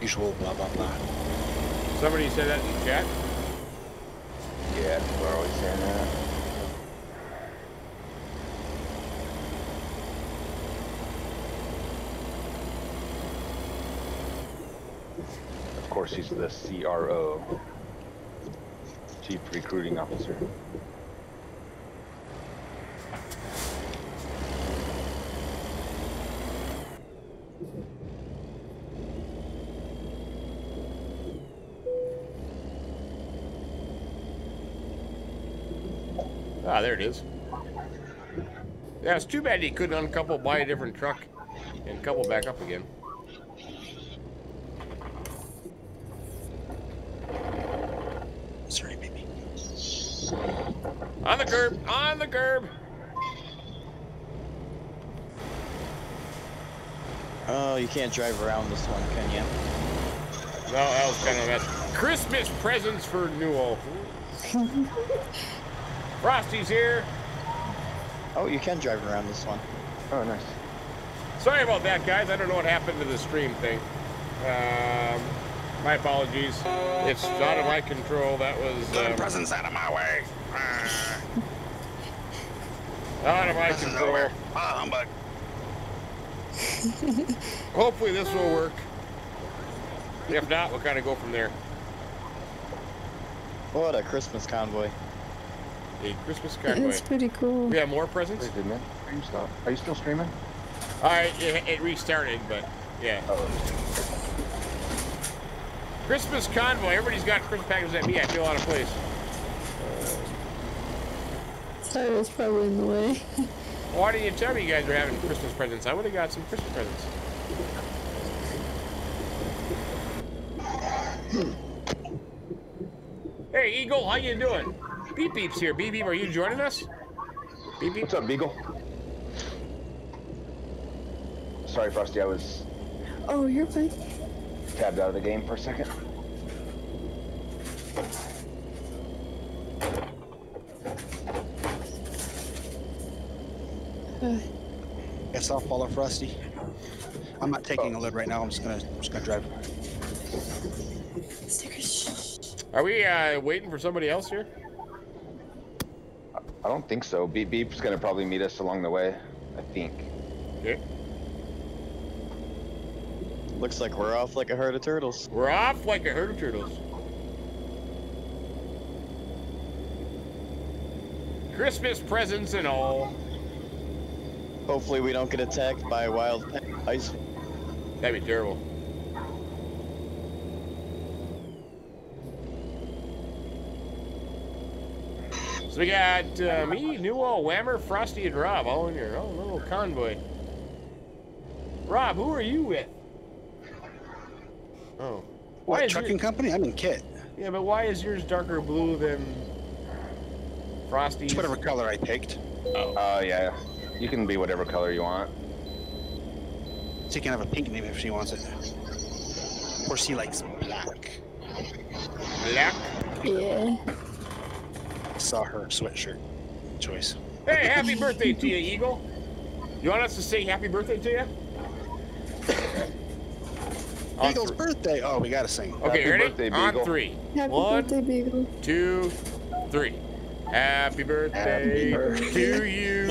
usual blah blah blah. Somebody said that in the chat. Yeah, people are always saying that. Of course, he's the CRO, Chief Recruiting Officer. Ah, there it is. Yeah, it's too bad he couldn't uncouple, buy a different truck, and couple back up again. Sorry, baby. On the curb! On the curb! Oh, you can't drive around this one, can you? No, that was kind of a mess. Christmas presents for Newell. Frosty's here. Oh, you can drive around this one. Oh, nice. Sorry about that, guys. I don't know what happened to the stream thing. Um, my apologies. It's out of my control. That was Good um, presents out of my way. Out of my this is control. over. Ah, humbug. Hopefully this will work. If not, we'll kind of go from there. What a Christmas convoy. A Christmas convoy. It's pretty cool. We have more presents? Wait, did man stream stop? Are you still streaming? All right, it, it restarted, but yeah. Oh, Christmas convoy. Everybody's got Christmas packages at me. I feel out of place. Sorry, I was probably in the way. Why didn't you tell me you guys were having Christmas presents? I would have got some Christmas presents. Hey, Eagle, how you doing? Beep Beep's here. Beep Beep, are you joining us? Beep Beep? what's up, Beagle? Sorry, Frosty, I was Oh, you're fine. tabbed out of the game for a second. Uh, Guess I'll follow Frosty. I'm not taking a lid right now. I'm just gonna, I'm just gonna drive. stickers. Are we uh, waiting for somebody else here? I don't think so. Beep Beep's gonna probably meet us along the way. I think. Okay. Looks like we're off like a herd of turtles. We're off like a herd of turtles. Christmas presents and all. Hopefully we don't get attacked by wild pe- ice. That'd be terrible. So we got uh, me, Newell, Whammer, Frosty, and Rob all in here. Oh, little convoy. Rob, who are you with? Oh. Why What is trucking your- company? I'm in Kit. Yeah, but why is yours darker blue than Frosty's? It's whatever color I picked. Oh. Uh, yeah. You can be whatever color you want. She can have a pink name if she wants it. Or she likes black. Black. Yeah. Saw her sweatshirt choice. Hey, happy birthday to you, Eagle. You want us to say happy birthday to you? On Eagle's birthday. Oh, we gotta sing. Okay, Happy ready? birthday, On Beagle. three. Happy One, birthday, Beagle. two, three. Happy birthday, birthday. to you.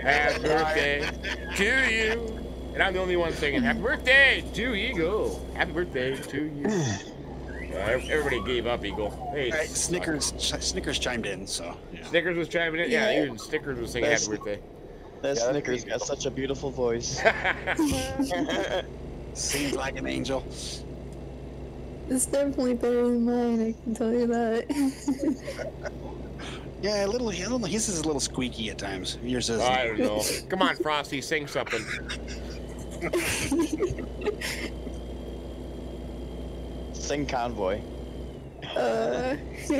Happy birthday to you. And I'm the only one singing happy birthday to Eagle. Happy birthday to you. Uh, everybody gave up Eagle. Hey, All right, suck. Snickers. Snickers chimed in, so yeah. Snickers was chiming in. Yeah, Yeah. even Snickers was saying happy birthday. That Yeah, Snickers got such a beautiful voice. Seems like an angel. It's definitely better than mine, I can tell you that. Yeah, a little. I don't know. His is a little squeaky at times. Yours is. I don't know. Come on, Frosty, sing something. Sing convoy. uh,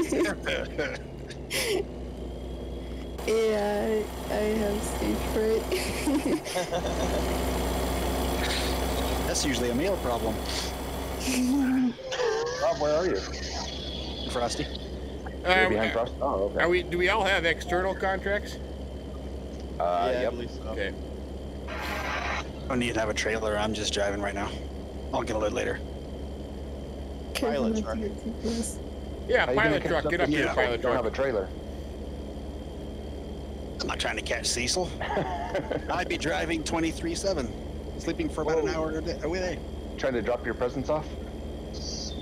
yeah, I, I have stage fright. That's usually a male problem. Rob, where are you? Frosty. You're Uh, behind Frost? Oh, okay. are we? Do we all have external contracts? Uh, yeah, yep. so. Okay. don't need to have a trailer. I'm just driving right now. I'll get a load later. Pilot truck. not to get too close. Yeah, How you gonna pilot truck. Get up here, Yeah. pilot Don't have a trailer. I'm not trying to catch Cecil. I'd be driving 23/7, sleeping for about an hour a day. away. Trying to drop your presents off?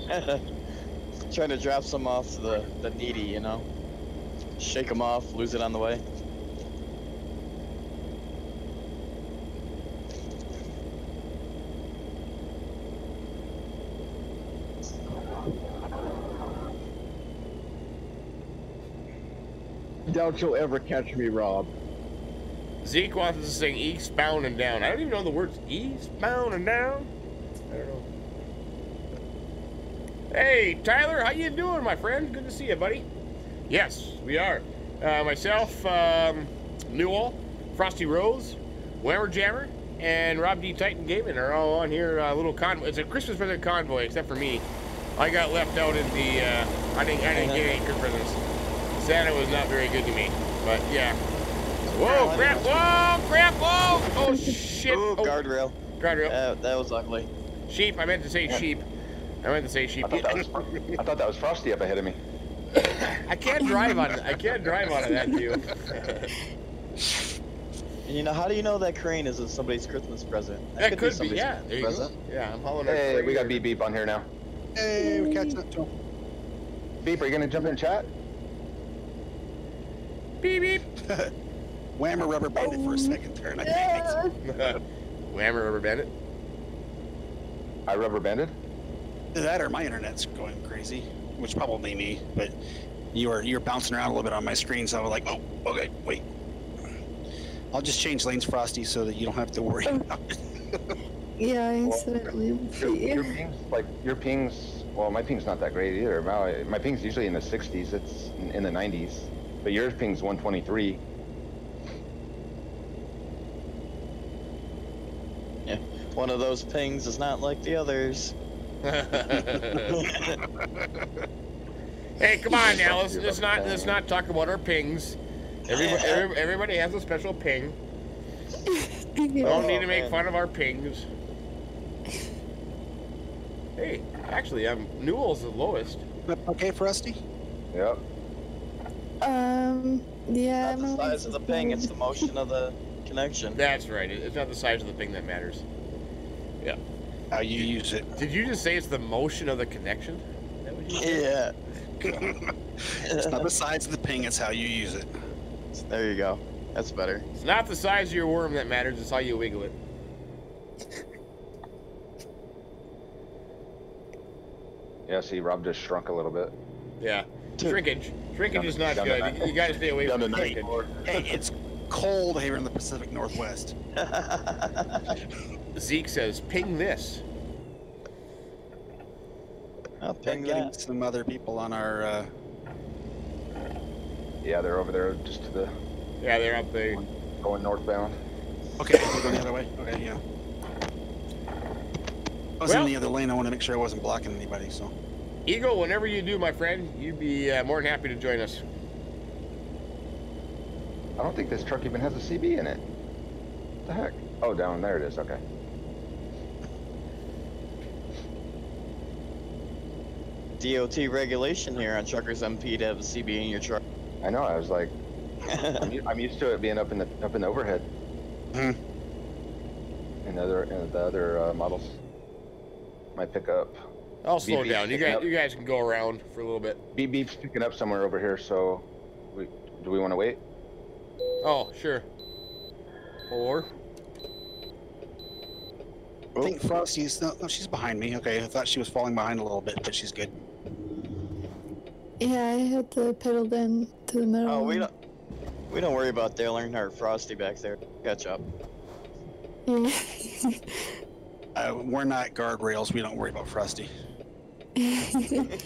Trying to drop some off to the, the needy, you know? Shake them off, lose it on the way. Doubt you'll ever catch me, Rob. Zeke wants us to sing eastbound and down. I don't even know the words eastbound and down. I don't know. Hey, Tyler, how you doing, my friend? Good to see you, buddy. Yes, we are. Uh, myself, um, Newell, Frosty Rose, Whammer Jammer, and Rob D. Titan Gaming are all on here. A little convoy. It's a Christmas present convoy, except for me. I got left out in the. Uh, I didn't. I didn't get any Christmas presents. Santa was not very good to me. But yeah. Whoa, crap! Whoa, crap! Whoa! Oh shit! Ooh, Oh, guardrail. guardrail. That, that was ugly. Sheep. I meant to say sheep. I meant to say sheep. I thought, that was, I thought that was Frosty up ahead of me. I can't drive on. I can't drive on that view. And you know, how do you know that crane is somebody's Christmas present? that could be. somebody's Yeah. Christmas There you go. present. Yeah, I'm hauling our Hey, we got beep beep on here now. Hey, we're catching up to him. Beep, are you gonna jump in chat? Beep beep. Whammer rubber banded for a oh, second turn. I think. Yeah. Whammer rubber bandit. I rubber banded. That or my internet's going crazy, which probably me. But you are you're bouncing around a little bit on my screen, so I was like, oh, okay, wait. I'll just change lanes, Frosty, so that you don't have to worry oh. about it. Yeah, I accidentally Your, your pings, like your pings. Well, my ping's not that great either. My, my ping's usually in the 60s. It's in, in the 90s, but yours ping's 123. One of those pings is not like the others. hey, come on now. Let's, let's not let's not talk about our pings. Everybody, every, everybody has a special ping. We Don't need oh, to Oh, make fun of our pings. Hey, actually, I'm Newell's the lowest. okay, Frosty? Yep. Um, yeah, Not the size of the ping, it's the motion of the connection. That's right. It's not the size of the ping that matters. Yeah. How you use it. Did you just say it's the motion of the connection? Is that what you said? Yeah. It's not the size of the ping; it's how you use it. there you go. That's better. It's not the size of your worm that matters. It's how you wiggle it. Yeah. See, Rob just shrunk a little bit. Yeah. Shrinkage. Shrinkage is not good. nine. You gotta stay away from to shrinkage. Hey, it's cold here in the Pacific Northwest. Zeke says, ping this. I'll ping getting that. some other people on our. Uh, Yeah, they're over there just to the Yeah, they're up there. going northbound. okay, we're going the other way. Okay, yeah. I was Well- in the other lane. I want to make sure I wasn't blocking anybody. So Eagle, whenever you do, my friend, you'd be uh, more than happy to join us. I don't think this truck even has a CB in it. What the heck? Oh, down there it is. Okay. DOT regulation here on Truckers MP to have a CB in your truck. I know. I was like, I'm, u- I'm used to it being up in the up in the overhead. Hmm. And other and the other uh, models. My pickup. I'll slow VP down. You guys, up. you guys can go around for a little bit. Beep beep's picking up somewhere over here. So, we, do we want to wait? Oh, sure. Or I think Frosty's. No, no, she's behind me. Okay, I thought she was falling behind a little bit, but she's good. Yeah, I had to pedal down to the middle. Oh, we don't. We don't worry about Dale Earnhardt Frosty back there. Catch up. Yeah. Uh, we're not guardrails. We don't worry about Frosty.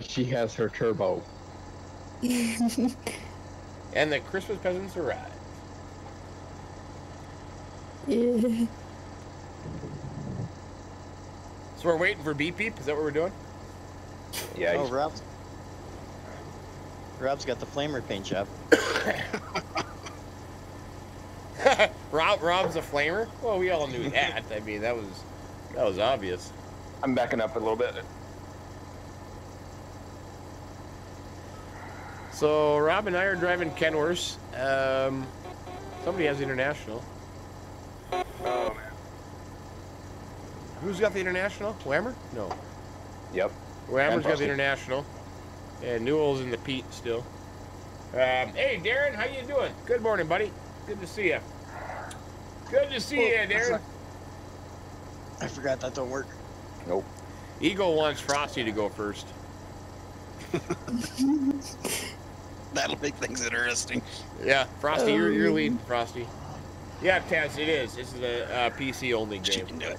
She has her turbo. and the Christmas presents arrive. yeah. So we're waiting for beep beep. Is that what we're doing? Yeah. oh, he's- Rob's. Rob's got the flamer paint job. Rob Rob's a flamer. Well, we all knew that. I mean, that was that was obvious. I'm backing up a little bit. So Rob and I are driving Kenworths. Um, somebody has the international. Oh man. Who's got the international? Whammer? No. Yep. Whammer's got the international. And Newell's in the Pete still. Um, hey, Darren, how you doing? Good morning, buddy. Good to see you. Good to see you, Darren. I forgot that don't work. Nope. Eagle wants Frosty to go first. That'll make things interesting. Yeah, Frosty, you're, you're Um. leading, Frosty. Yeah, Taz, it is. This is a uh, PC only You game. can do it.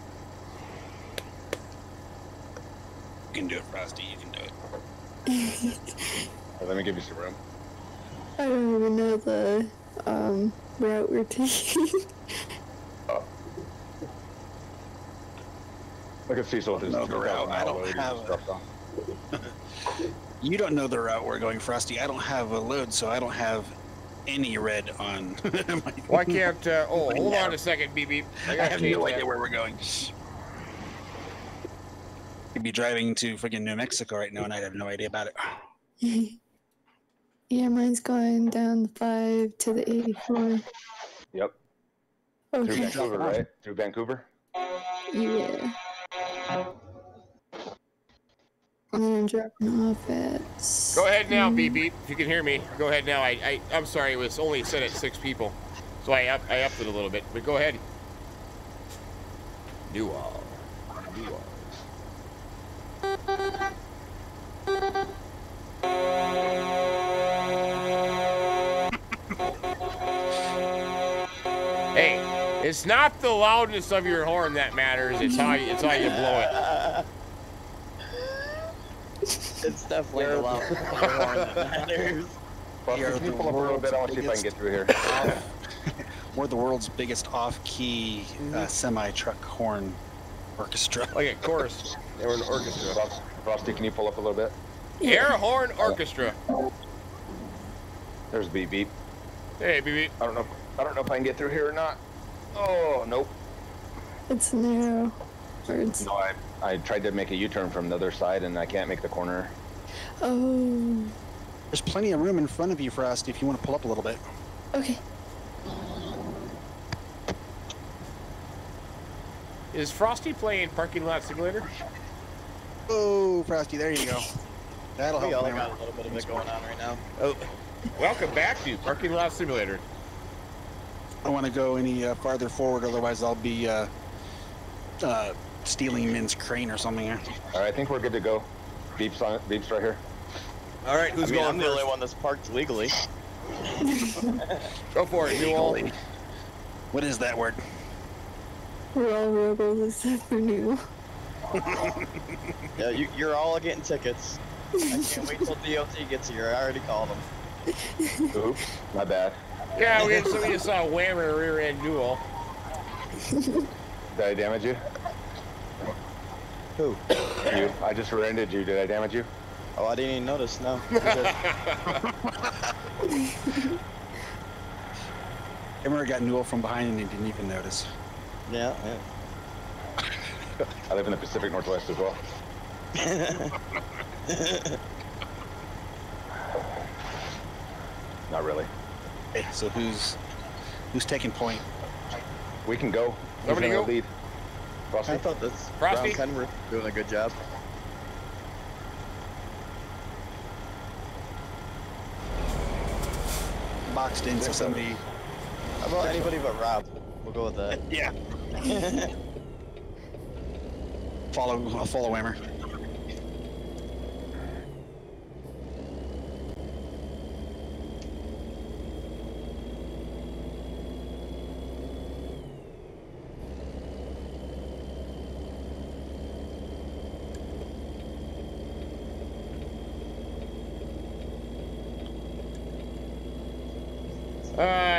You can do it, Frosty. You can do it. Let me give you some room. I don't even know the um, route we're taking. Look at Cecil with his know the 2,000 route. I don't have a- You don't know the route we're going, Frosty. I don't have a load, so I don't have any red on. my- Why can't? Uh, oh, hold on a second, beep beep. I I have no that. idea where we're going. Could be driving to freaking New Mexico right now, and I'd have no idea about it. yeah, mine's going down the 5 to the 84. Yep. Through Vancouver, right? Through Vancouver. Yeah. And then I'm dropping off at. Go ahead now, mm, beep beep. If you can hear me, go ahead now. I, I I'm sorry, it was only set at six people, so I up I upped it a little bit. But go ahead. Newell. Newell. Hey, it's not the loudness of your horn that matters. It's how you, it's how you blow it. It's definitely the loud horn that matters. Frosty, You're can you the pull up a little bit? I want to see if I can get through here. We're the world's biggest off-key uh, semi-truck horn orchestra. Like a chorus. They were an orchestra. Frost- Frosty, can you pull up a little bit? Air horn orchestra. There's beep beep. Hey, BB. I don't know. I don't know if I can get through here or not. Oh nope. It's narrow. Or it's. No, I I tried to make a U-turn from the other side and I can't make the corner. Oh. There's plenty of room in front of you, Frosty, if you want to pull up a little bit. Okay. Is Frosty playing Parking Lot Simulator? Oh, Frosty, there you go. That'll We help. all man. got a little bit of it going on right now. Oh, welcome back to Parking Lot Simulator. I don't want to go any uh, farther forward, otherwise I'll be uh, uh, stealing Minn's crane or something. All right, I think we're good to go. Beeps on it. Beeps right here. All right, who's I mean, going I'm the only one that's parked legally. Go for it, Newell. Legally. What is that word? We're all rebels except for New. Yeah, you, you're all getting tickets. I can't wait till DOT gets here. I already called them. Oops, my bad. Yeah, we just, we just saw a whammer rear end duel. Did I damage you? Who? You. I just rear-ended you. Did I damage you? Oh, I didn't even notice. No. Emmer got Newell from behind and he didn't even notice. yeah. yeah. I live in the Pacific Northwest as well. Not really. Okay, so who's who's taking point? We can go. Who's Somebody go. lead? Frosty? I thought that's Frosty? Brown Kenworth doing a good job. Boxed in, so somebody. How about anybody but Rob? We'll go with that. Yeah, follow. I'll follow Emmer.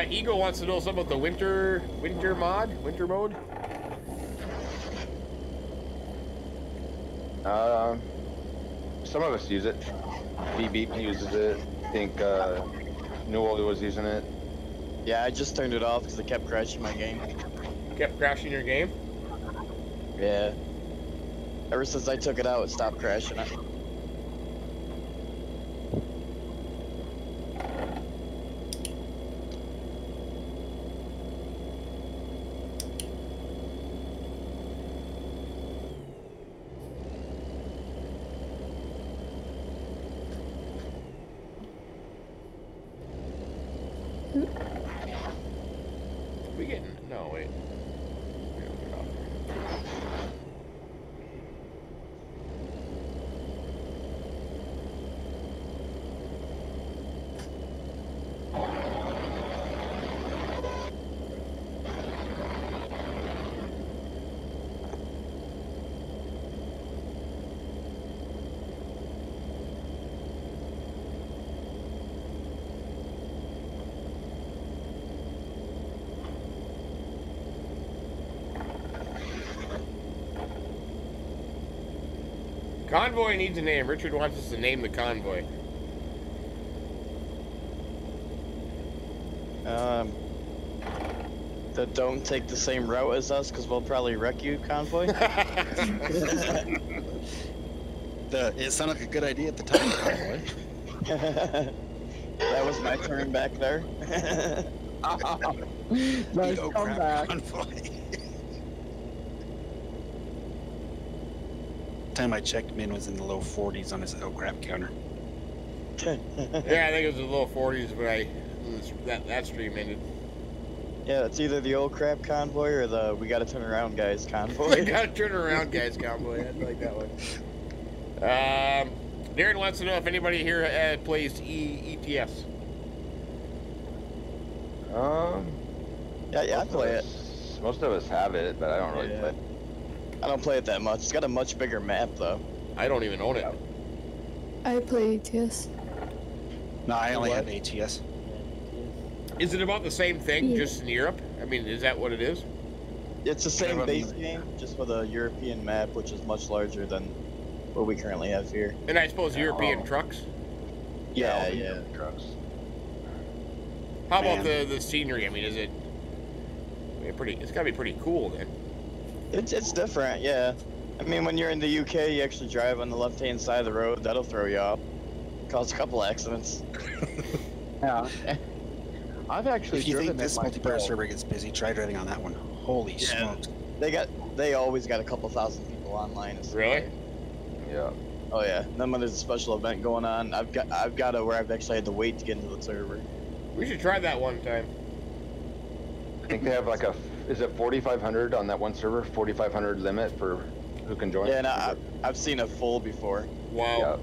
Uh, Eagle wants to know something about the winter winter mod, winter mode. Um, some of us use it. Beep Beep uses it. I think uh, Newell was using it. Yeah, I just turned it off because it kept crashing my game. Kept crashing your game. Yeah. Ever since I took it out, it stopped crashing it. We getting no wait. We don't get off there. Convoy needs a name. Richard wants us to name the convoy. Um, the don't take the same route as us because we'll probably wreck you, convoy. The it sounded like a good idea at the time. Convoy. that was my turn back there. nice The Oak Crab comeback. Convoy. Time I checked, Minn was in the low 40s on his Oak crap counter. yeah, I think it was the low 40s when I when that that stream ended. yeah, it's either the old crap convoy or the we gotta turn around guys convoy. We gotta turn around, guys. Convoy. I like that one. Um, Darren wants to know if anybody here uh, plays e- ETS. Um, yeah, yeah, I most play of it. us- Most of us have it, but I don't really Yeah. play. I don't play it that much. It's got a much bigger map though. I don't even own it. I play ATS. No, I only What? have ATS. Is it about the same thing, Yeah. just in Europe? I mean, is that what it is? It's the same base game, just with a European map, which is much larger than what we currently have here. And I suppose European Oh. trucks. Yeah, all the yeah. Trucks. How about the the scenery? I mean, is it? I mean, pretty. It's gotta be pretty cool then. It's it's different, yeah. I mean, when you're in the UK, you actually drive on the left-hand side of the road. That'll throw you off. Cause a couple accidents. Yeah. I've actually If you driven think this it multiplayer server gets busy, try driving on that one. Holy Yeah. smokes. They got they always got a couple thousand people online. It's Really? Yeah. Oh yeah. Then when there's a special event going on, I've got I've got it where I've actually had to wait to get into the server. We should try that one time. I think they have like a, is it 4,500 on that one server? 4,500 limit for who can join? Yeah, and I, I've seen a full before. Wow. Yeah.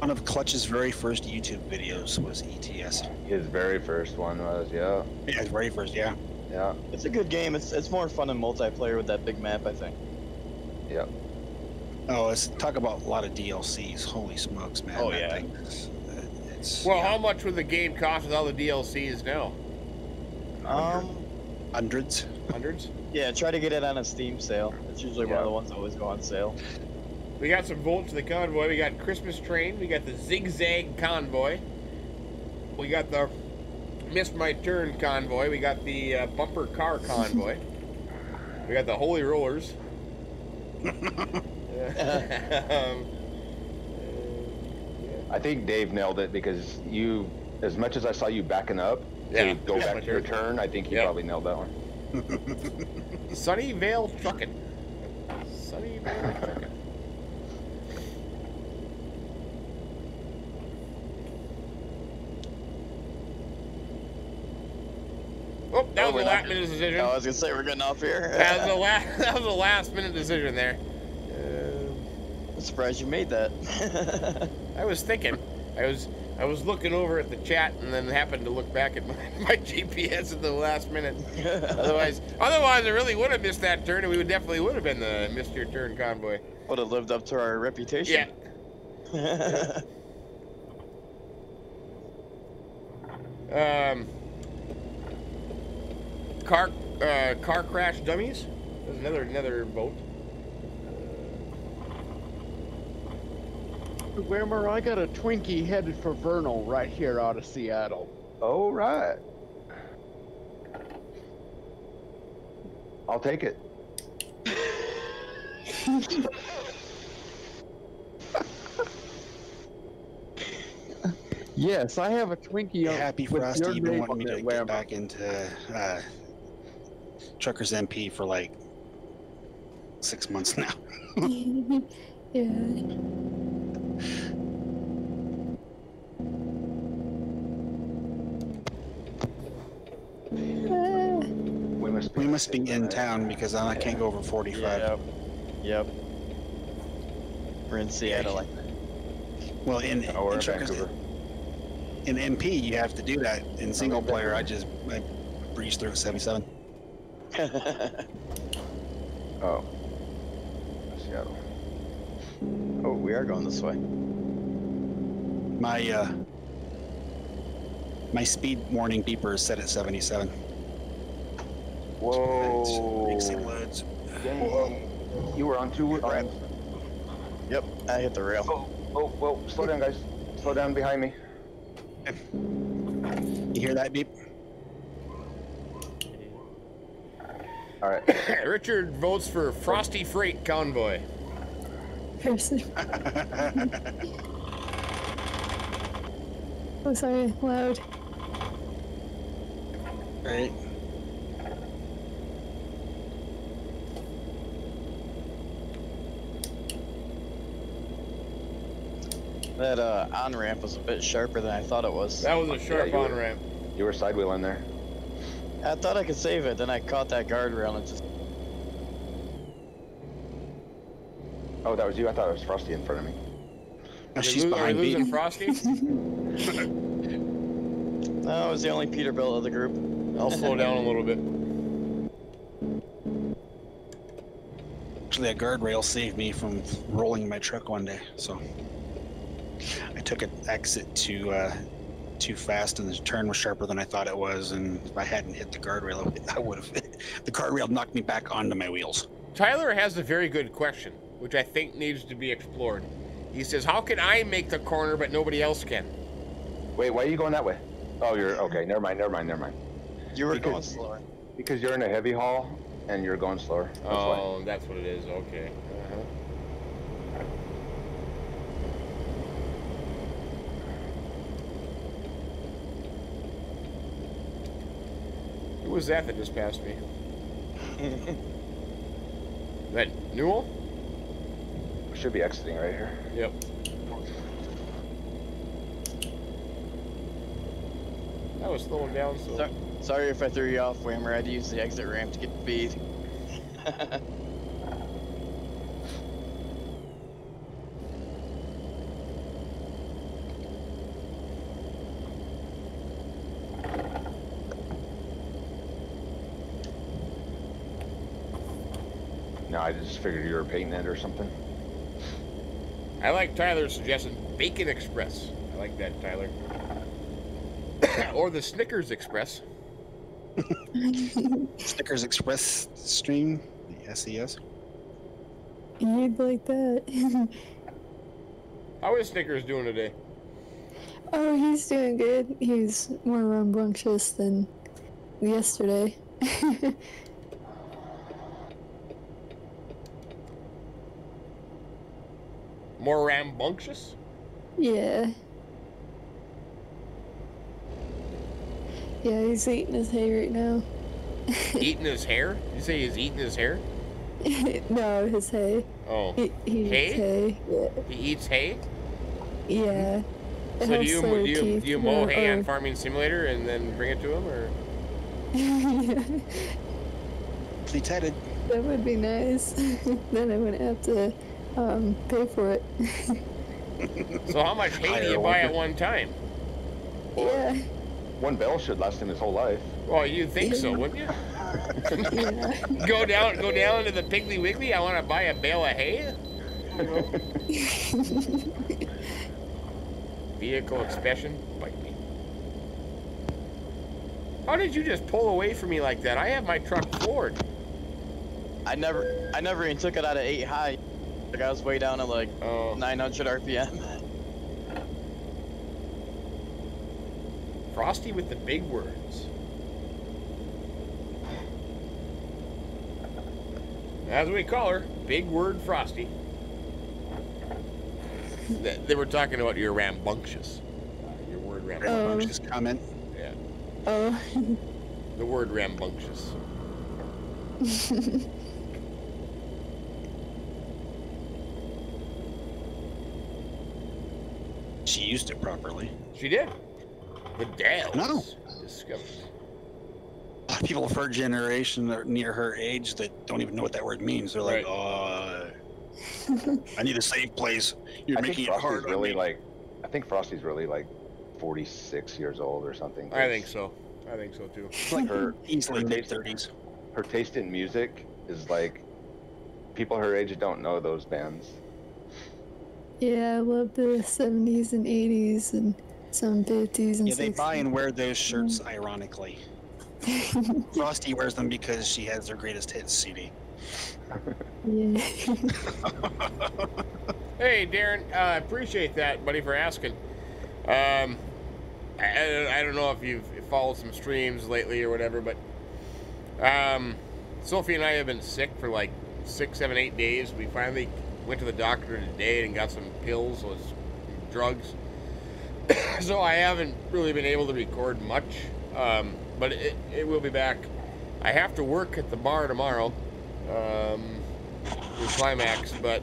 One of Clutch's very first YouTube videos was ETS. His very first one was, yeah, Yeah, his very first, yeah. yeah, It's a good game. It's it's more fun in multiplayer with that big map, I think. yeah. Oh, let's talk about a lot of DLCs. Holy smokes, man. Oh, yeah. thing is- uh, it's Well, yeah, how much would the game cost with all the DLCs now? Um, hundreds. Hundreds. yeah, try to get it on a Steam sale. It's usually one of the ones that always go on sale. We got some votes to the convoy. We got Christmas train. We got the zigzag convoy. We got the missed my turn convoy. We got the uh, bumper car convoy. we got the holy rollers. um, I think Dave nailed it because you, as much as I saw you backing up Yeah, go back to your turn. I think you Yep. probably nailed that one. Sunnyvale trucking. Sunnyvale trucking. Oh, that Oh, was a last minute decision. I was gonna say we're getting off here. That was a last. That was a last minute decision there. I'm surprised you made that. I was thinking. I was. I was looking over at the chat and then happened to look back at my, my GPS at the last minute. Otherwise, otherwise I really would have missed that turn, and we would definitely would have been the missed your turn convoy. Would have lived up to our Yeah. reputation. Um. Car. Uh, car crash dummies. There's another another boat. Whammer, I got a Twinkie headed for Vernal right here out of Seattle. Oh, right. I'll take it. Yes, I have a Twinkie on Happy with Frosty, your you've been wanting me to get Whammer. back into uh, Truckers MP for like six months now. yeah. We must be, We must be in town because I can't go over 45. Yep. Yep. We're in Seattle. I think. Well, in, Oh, we're in in Vancouver. in MP, you have to do that. In single player, I just I breezed through at 77. Oh. Seattle. oh, we are going this way. My uh, my speed warning beeper is set at 77. Whoa. Mixing loads. Dang. You were on two. On, um, Yep, I hit the rail. oh, oh, whoa. Slow down, guys. Slow down behind me. You hear that beep? All right. Richard votes for Frosty Freight Convoy. person. oh, sorry, loud. Right. That uh, on ramp was a bit sharper than I thought it was. That was a sharp you were- on ramp. You were sidewheeling there. I thought I could save it, then I caught that guardrail and just. Oh, that was you. I thought it was Frosty in front of me. Oh, she's lo- are behind losing beep. Frosty? No, it was the only Peterbilt of the group. I'll slow down a little bit. Actually, a guardrail saved me from rolling my truck one day. So I took an exit to uh, too fast, and the turn was sharper than I thought it was. And if I hadn't hit the guardrail, I would have. The guardrail knocked me back onto my wheels. Tyler has a very good question, which I think needs to be explored. He says, How can I make the corner but nobody else can? Wait, why are you going that way? Oh, you're okay. Never mind. Never mind. Never mind. You were Because- going slower. Because you're in a heavy haul and you're going slower. That's why. Oh, that's what it is. Okay. Uh-huh. Who was that that just passed me? that Newell? We should be exiting right here. Yep. That was slowing down, so. So- Sorry if I threw you off, Whammer. I had to use the exit ramp to get speed. No, I just figured you were painting it or something. I like Tyler's suggestion, Bacon Express. I like that, Tyler. or the Snickers Express. Snickers Express stream, the SES. You'd like that. How is Snickers doing today? oh, he's doing good. He's more rambunctious than yesterday. More rambunctious? yeah. Yeah, he's eating his hay right now. eating his hair? You say he's eating his hair? no, his hay. Oh. He, he Hay? eats hay. He eats hay? Yeah. It So do you, do you, teeth do you mow grow, hay on Farming Simulator and then bring it to him? Or Fleet's headed. that would be nice. then I wouldn't have to um, pay for it. So how much hay do you buy at one time? yeah. One bell should last him his whole life. Well, you'd think so, wouldn't you? Yeah. Go down go down to the Piggly Wiggly, I want to buy a bale of hay? Vehicle expression, bite me. How did you just pull away from me like that? I have my truck floored. I never, I never even took it out of eight high. Like I was way down at like Oh, 900 RPM. Frosty with the big words. As we call her, Big Word Frosty. They were talking about your rambunctious. Uh, your word rambunctious. Oh. Comment. Yeah. Oh. The word rambunctious. She used it properly. She did. But Dale No. discovered. A lot of people of her generation that are near her age that don't even know what that word means. They're like, Right. oh, I need a safe place. You're I think making it Frosty's hard really me." like, I think Frosty's really like 46 years old or something. I think so. I think so too. like her- easily her mid taste- thirties. Her taste in music is like, people her age don't know those bands. yeah, I love the 70s and 80s and some 50s and Yeah, they 60s. buy and wear those shirts ironically. Frosty wears them because she has their greatest hits CD. yeah. Hey, Darren, uh, I appreciate that, buddy, for asking. Um, I, I, I don't know if you've followed some streams lately or whatever, but um, Sophie and I have been sick for like six, seven, eight days. We finally went to the doctor today and got some pills, those drugs. so I haven't really been able to record much, um, but it, it will be back. I have to work at the bar tomorrow um, with Climax, but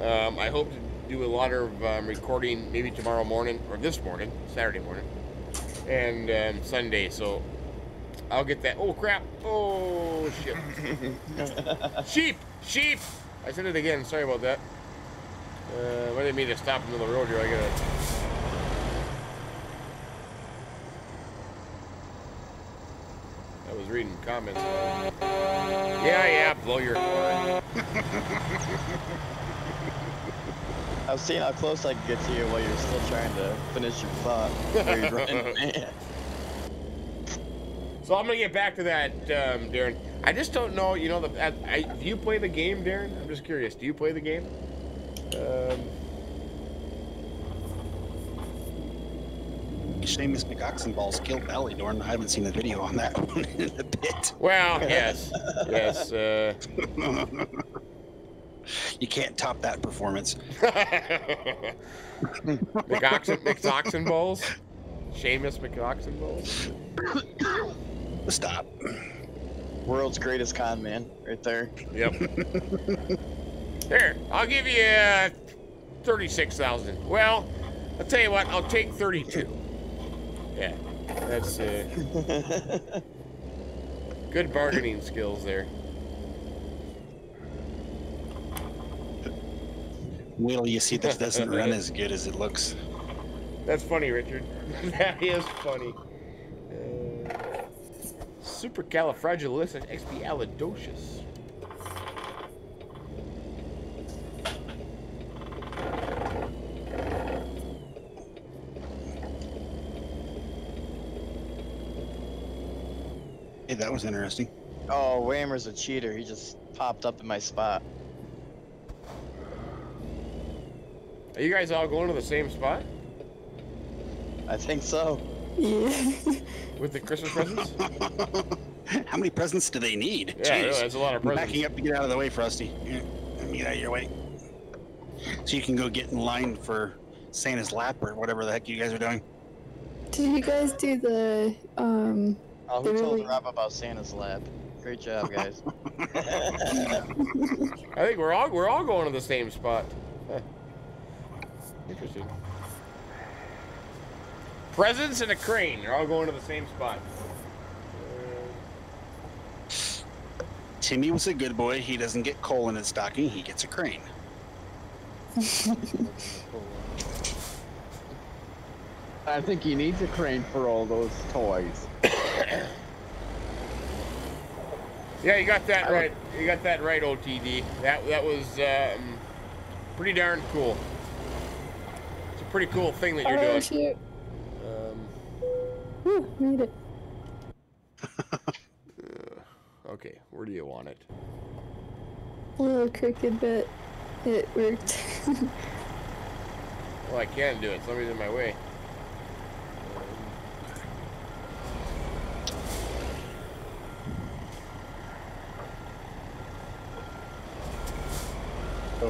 um, I hope to do a lot of um, recording maybe tomorrow morning or this morning, Saturday morning, and um, Sunday. So I'll get that. Oh crap! Oh shit! sheep! Sheep! I said it again. Sorry about that. Uh, I didn't mean to stop in the middle of the road here. I gotta. Was reading comments. Yeah, yeah, blow your horn. I was seeing how close I could get to you while you're still trying to finish your thought. Where you're running. Man. So I'm gonna get back to that, um, Darren. I just don't know. You know, the I, I, do you play the game, Darren? I'm just curious. Do you play the game? Um, Seamus McOxenball's killed Ballydorn. I haven't seen the video on that one in a bit. well, yes, yes. Uh, You can't top that performance. McOxen, McOxen balls. Seamus McOxen balls. Stop. World's greatest con man, right there. Yep. Here, I'll give you uh, thirty-six thousand. Well, I'll tell you what. I'll take thirty-two. Yeah, that's uh, good bargaining skills there. Wait till you see this doesn't run as good as it looks. That's funny, Richard. that is funny. Uh, supercalifragilisticexpialidocious. Hey, that was interesting. Oh, Whammer's a cheater. He just popped up in my spot. Are you guys all going to the same spot I think so. yeah. with the Christmas presents? How many presents do they need? Yeah, Jeez. that's a lot of I'm presents. backing up to get out of the way, Frosty. Yeah, let me get out of your way. So you can go get in line for Santa's lap or whatever the heck you guys are doing. Did you guys do the um Oh, who They told really- Rob about Santa's lab? Great job, guys. I think we're all we're all going to the same spot. Huh. Interesting. Presents and a crane. They're all going to the same spot. Timmy was a good boy. He doesn't get coal in his stocking. He gets a crane. I think he needs a crane for all those toys. Yeah, you got that right. You got that right, OTD. That that was um, pretty darn cool. It's a pretty cool thing that you're oh doing. shoot. Um, Whew, made it. okay, where do you want it? A little crooked but it worked. Well, I can do it. Somebody's in my way.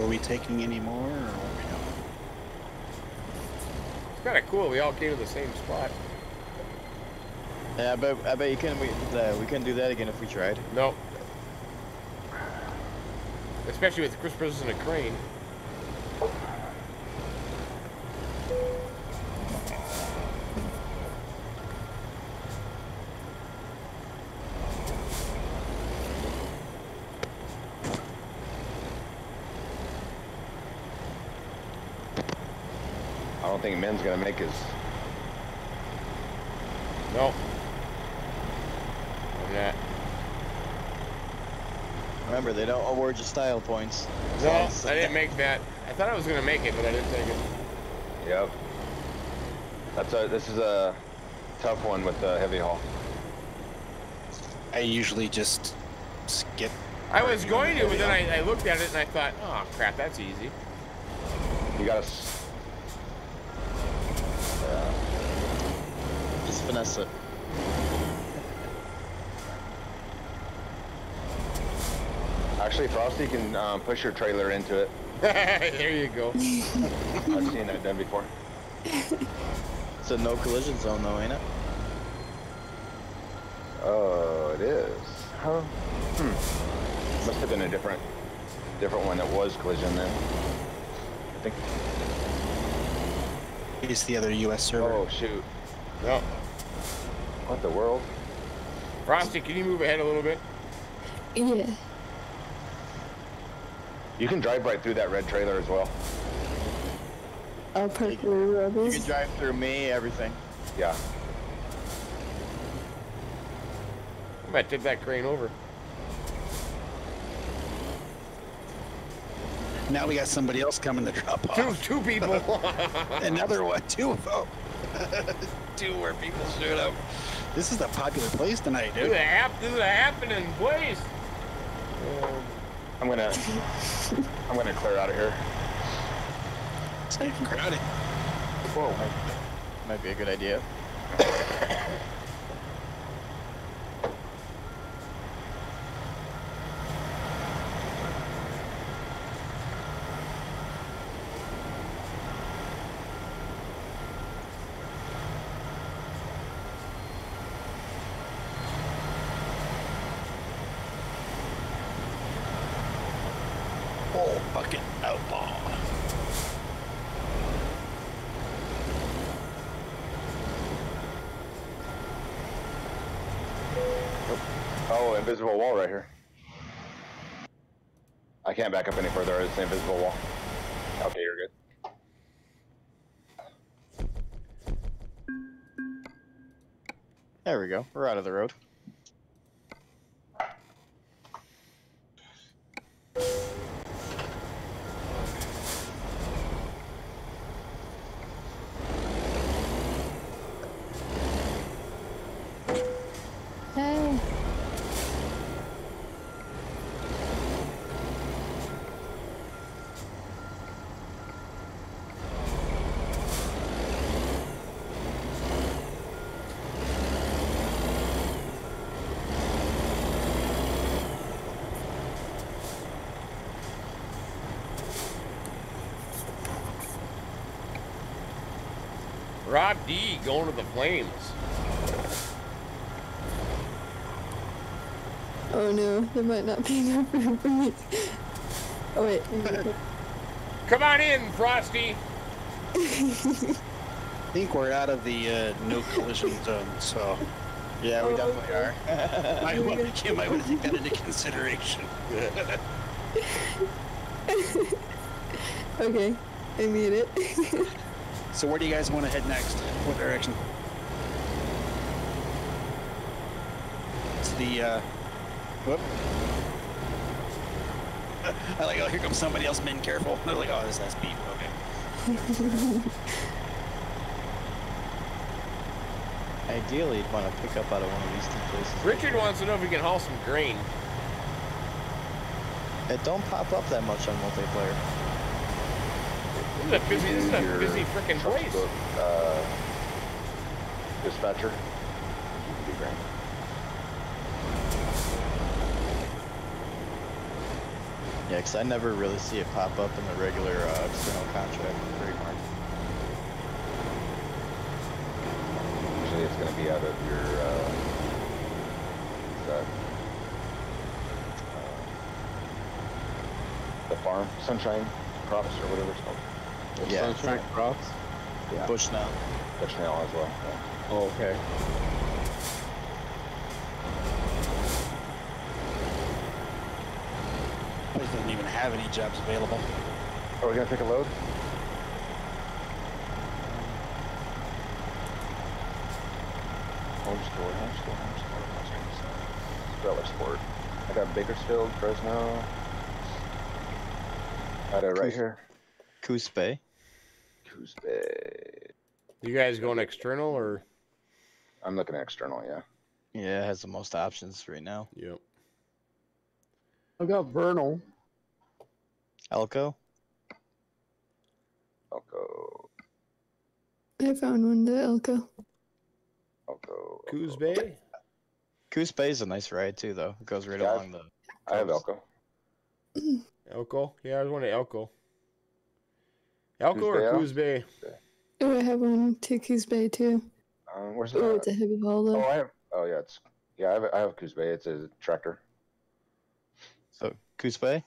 So are we taking any more? Or what are we doing? It's kind of cool. We all came to the same spot. Yeah, I bet, I bet you couldn't. We, uh, we couldn't do that again if we tried. No. Especially with Chris Crispers and a crane. Minn's gonna make his. No. I'm not. Remember, they don't award you style points. No, I didn't make that. I thought I was gonna make it, but I didn't take it. Yep. That's a. This is a tough one with the heavy haul. I usually just skip. I was going to, but then I, I looked at it and I thought, oh crap, that's easy. You gotta. s- Just finesse it. Actually, Frosty can um, push your trailer into it. there you go. I've seen that done before. It's a no collision zone, though, ain't it? Oh, it is. Huh? Hmm. Must have been a different, different one that was collision then. I think. It's the other U.S. server? Oh shoot! No. What the world? Frosty, can you move ahead a little bit? Yeah. You can drive right through that red trailer as well. I'll park where Rob You can drive through me, everything. Yeah. I might tip that crane over. Now we got somebody else coming to drop Two, off. two people. Another one, two of them. two where people showed up. This is a popular place tonight, this, is dude. a hap- this is a happening place. I'm gonna. I'm gonna clear out of here. It's getting crowded. Whoa. Might be a good idea. Oh, fucking outlaw. Oh, invisible wall right here. I can't back up any further. It's an invisible wall. Okay, you're good. There we go. We're out of the road. Hey. Rob D going to the flames. Oh no, there might not be enough room for me. Oh wait. Come on in, Frosty. I think we're out of the uh, no collision zone, so Yeah, we Oh, definitely are. I want you might want to take that into consideration. okay, I made it. So where do you guys want to head next? What direction? It's the uh, whoop. I like, oh, here comes somebody else. Minn, careful. They're like, oh, this that's beef. Okay. Ideally, you'd want to pick up out of one of these two places. Richard wants to know if we can haul some grain. It don't pop up that much on multiplayer. This is a busy, this is a busy freaking place. book, Uh, dispatcher. Be great. Yeah, because I never really see it pop up in the regular uh, external contract very much. Usually it's going to be out of your, uh, that? Uh, the farm, sunshine crops or whatever it's called. Yeah, Sunshine. Yeah. Bush now. Bushnell as well. Yeah. Oh, okay. Place doesn't even have any jobs available. Oh, Are we going to take a load? Home store, home store, home store, home store. Stellar Sport. I got Bakersfield, Fresno. Got it right Coos- here. Coos Bay. Coos Bay. You guys going external or? I'm looking at external, yeah. Yeah, it has the most options right now. Yep. I got Vernal. Elko. I'll. I found one to Elko. I'll go. I'll Coos. Bay. Coos Bay is a nice ride too, though. It goes right Yeah, along the. I have. Elko. Elko. Yeah, I was wondering Elko. Elko Coos or Bay, Coos Bay? Oh, I have one to Coos Bay too. Um, where's Oh, that? it's a heavy haul though. Oh, I have. Oh, yeah. It's. Yeah, I have. I have Coos Bay. It's a tractor. So Coos Bay.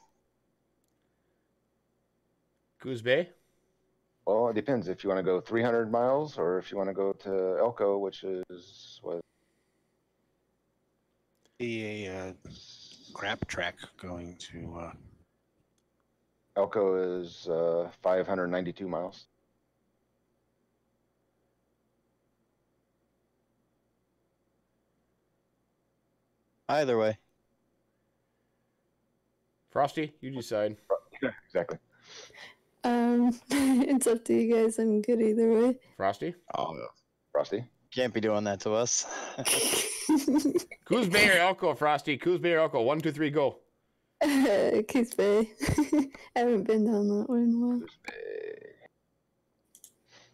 Coos Bay. Well, it depends if you want to go 300 miles or if you want to go to Elko, which is what Be a uh, crap track going to. Uh, Elko is uh, 592 miles. Either way. Frosty, you decide. exactly. Um, it's up to you guys. I'm good either way. Frosty. Oh, Frosty. can't be doing that to us. Coos Bay or Elko, Frosty. Coos Bay or Elko. One, two, three, go. Coos Bay. I haven't been down that one in a while.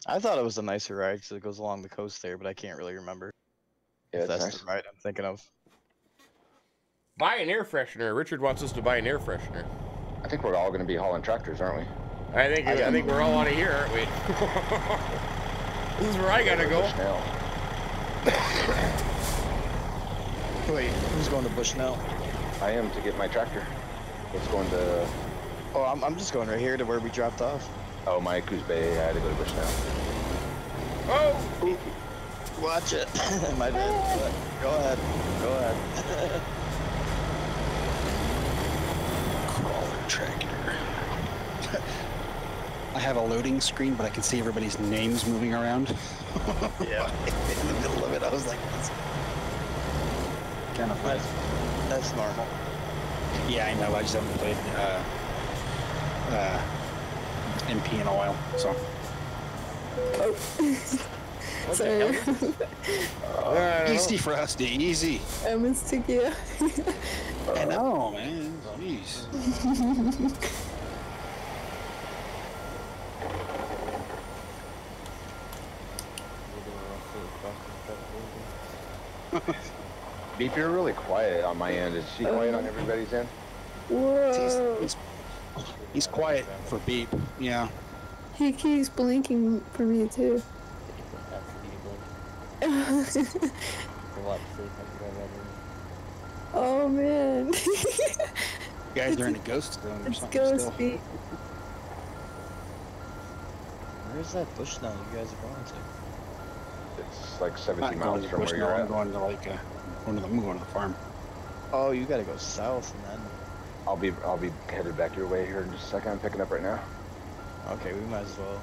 I thought it was a nicer ride because it goes along the coast there, but I can't really remember Yeah, if that's nice. the ride I'm thinking of. Buy an air freshener. Richard wants us to buy an air freshener. I think we're all going to be hauling tractors, aren't we? I think I, got- think we're all out of here, aren't we? this is where I gotta go. Bushnell. Wait, who's going to Bushnell? I am to get my tractor. It's going to. Oh, I'm, I'm just going right here to where we dropped off. Oh, my Coos Bay. I had to go to Bushnell. Oh, Watch it. My bad. but Go ahead. Go ahead. crawler tractor. I have a loading screen, but I can see everybody's names moving around. yeah. In the middle of it, I was like, that's kind of fun. That's, that's normal. Yeah, I know. I just haven't played uh, uh, MP in a while, so. Sorry, I don't. Easy, Frosty, easy. I almost took you. I know, man. Jeez. Beep, you're really quiet on my end. Is she quiet on everybody's end? He's, Whoa. he's, he's quiet for beep. Yeah. He keeps blinking for me too. oh man. You guys are in a ghost zone or it's something ghost still. beat. Where's that Bushnell you guys are going to? It's like I'm 70 not going miles to from where Bushnell, you're I'm going to like, uh, going to the, I'm going to the farm. Oh, you gotta go south and then. I'll be I'll be headed back your way here in just a second. I'm picking up right now. Okay, we might as well.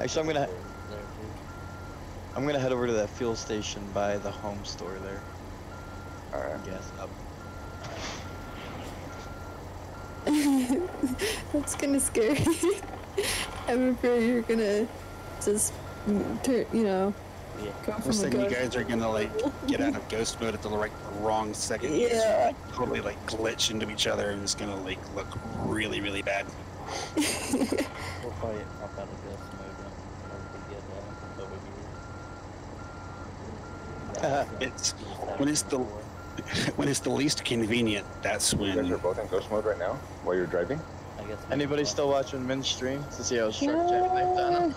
Actually, I'm gonna. I'm gonna head over to that fuel station by the home store there. All right. Gas up. That's kind of scary. I'm afraid you're gonna just mm, turn, you know, go I from was thinking you guys are gonna like get out of ghost mode at the right wrong second. You guys are, Yeah. like, totally like glitch into each other and it's gonna like look really, really bad. We'll probably hop out of this mode whenever we get uh, over here. It's when it's the when it's the least convenient, that's when. You guys are both in ghost mode right now while you're driving. I guess. Anybody still watching Minn's stream to see how strict Jack done him?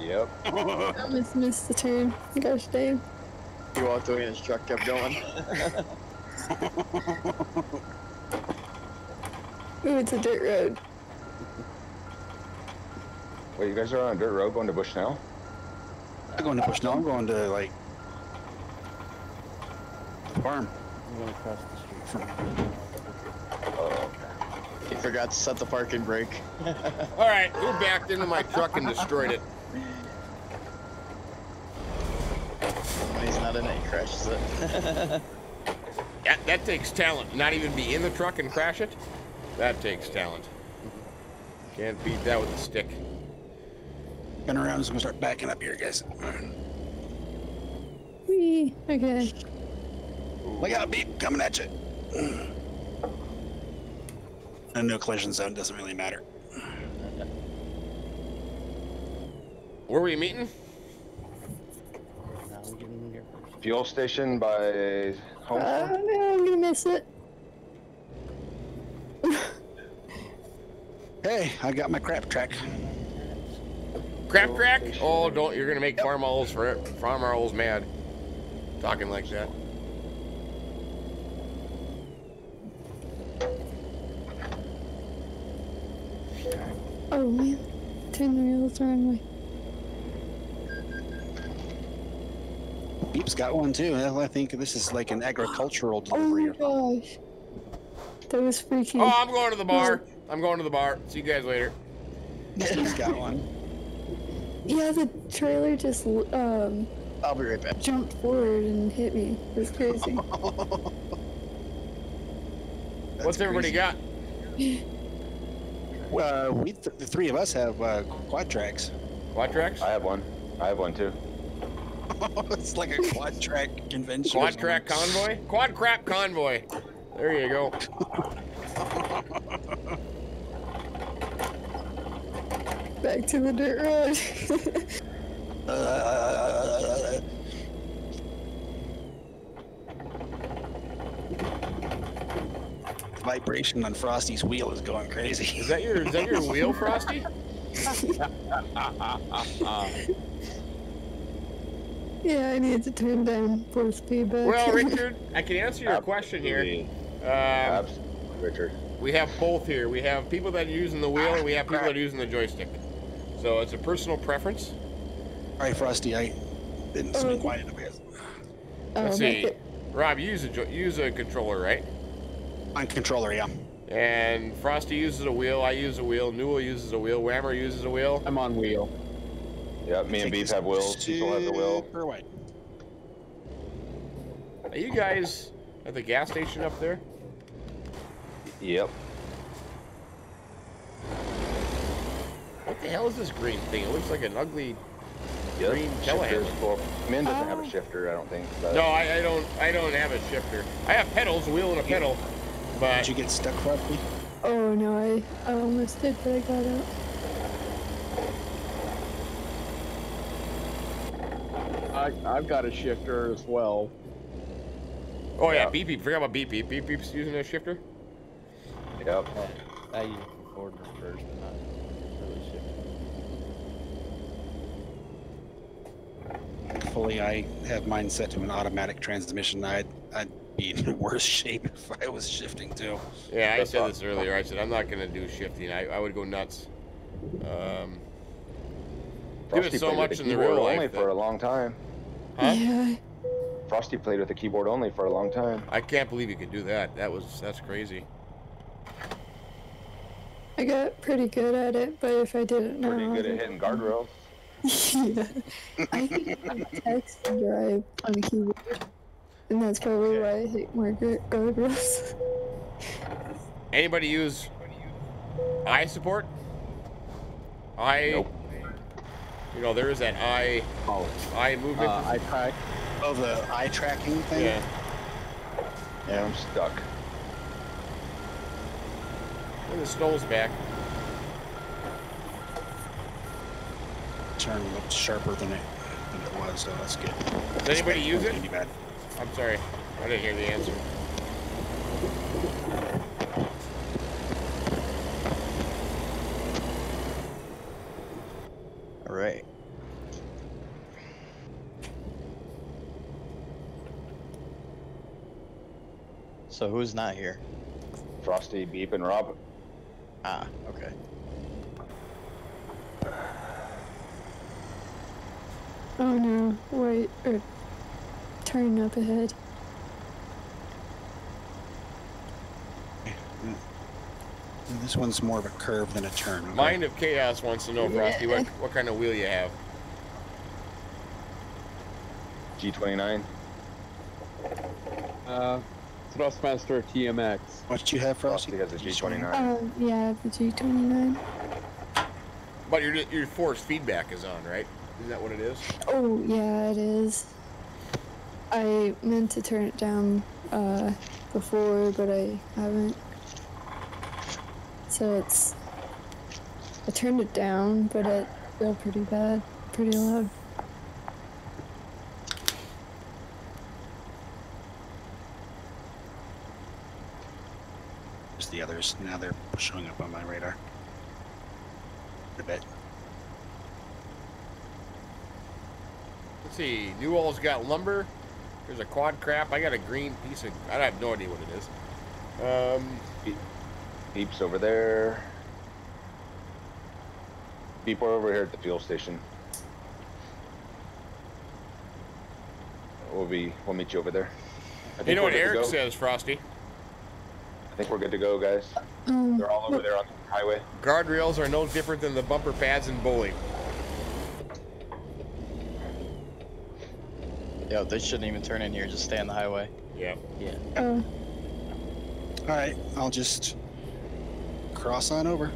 Yep. I almost missed the turn. Gosh dang. He walked away and his truck kept going. Ooh, it's a dirt road. Wait, you guys are on a dirt road going to Bushnell? I'm going to Bushnell. I'm going to like the farm. I'm going across the street from. Oh, he forgot to set the parking brake. All right, who backed into my truck and destroyed it? When he's not in it, he crashes it. That, that takes talent. Not even be in the truck and crash it. That takes talent. Can't beat that with a stick. Turn around. I'm gonna start backing up here, guys. Whee. Okay. Look out, beep coming at you. A no collision zone doesn't really matter. Where were you meeting? Now we getting in here first. fuel station by home. Uh, no, I'm gonna miss it. Hey, I got my crap track. Crap track? Oh, don't! You're gonna make farm owls for farm owls mad. Talking like that. Oh man. Turn the wheels the wrong way. Beep's got one too. I think this is like an agricultural Oh my gosh. That was freaky. Oh, I'm going to the bar. I'm going to the bar. See you guys later. He's got one. Yeah, the trailer just um I'll be right back. jumped forward and hit me. It was crazy. What's everybody got? Uh, we th- the three of us have uh, quad tracks. Quad tracks? I have one. I have one too. it's like a quad track convention. Quad track convoy? Quad crap convoy. There you go. Back to the dirt road. Uh, vibration on Frosty's wheel is going crazy. Is that your is that your wheel, Frosty? Yeah, I need to turn down full speed back. Well, Richard, I can answer your question here. Um, Absolutely, Richard. we have both here. We have people that are using the wheel, and we have people that are using the joystick. So it's a personal preference. All right, Frosty, I didn't Oh, swing okay. quiet enough. Let's see. it- Rob, you use a jo- use a controller, right? On controller, yeah. And Frosty uses a wheel. I use a wheel. Newell uses a wheel. Whammer uses a wheel. I'm on wheel. Yep, me and Take Beef have wheels. Cecil has a wheel. super wide. Are you guys at the gas station up there? Yep. What the hell is this green thing? It looks like an ugly. Yep. Green Shifters. telehandler. Well, Minn doesn't have Oh. a shifter, I don't think. But No, I, I don't. I don't have a shifter. I have pedals, a wheel and a pedal, but Did you get stuck, Frosty? Oh no, I, I almost did, but I got out. I, I've got a shifter as well. oh yeah, Yeah. beep beep. Forgot about beep beep. Beep beep's using a shifter. Yep. I, I use it for forward and reverse, but not really shift. Hopefully, I have mine set to an automatic transmission. I'd, I'd be in worse shape if I was shifting too. Yeah, I said this earlier. I said I'm not gonna do shifting. I, I would go nuts. Um, Do it so much in the real life only that- for a long time. Huh? Yeah. Frosty played with the keyboard only for a long time. I can't believe you could do that. That was that's crazy. I got pretty good at it, but if I didn't know. Pretty good at hitting guardrails. yeah. I can text and drive on a keyboard. And that's probably why I hate more gu- guardrails. Anybody use eye support? Eye. Nope. You know there is that eye Oh, eye movement. uh, I tried. Oh, the eye tracking thing. yeah. And I'm stuck. And the snow's back. Turn looked sharper than it, than it was, so that's good. Does anybody use it? Bad. I'm sorry. I didn't hear the answer. All right. So who's not here? Frosty, Beep, and Rob. Ah, okay. Oh no, wait, or turn up ahead. This one's more of a curve than a turn. okay? Mind of Chaos wants to know, Frosty, what, what kind of wheel you have. G29. Uh, Thrustmaster TMX. What do you have, Frosty Frosty? has a G29. Oh, yeah, the G29. But your your force feedback is on, right? Isn't that what it is? Oh, yeah, it is. I meant to turn it down uh, before, but I haven't. So it's. I turned it down, but it felt pretty bad, pretty loud. There's the others. Now they're showing up on my radar. A bit. Let's see. Newell's got lumber. There's a quad crap. I got a green piece of. I have no idea what it is. Um, Beep's over there. Beep, we're over here at the fuel station. We'll be, we'll meet you over there. I you know what good to Eric says, Frosty? I think we're good to go, guys. Um, They're all over there on the highway. Guardrails are no different than the bumper pads in bowling. Yo, they shouldn't even turn in here. Just stay on the highway. Yeah. oh, All right, I'll just cross on over.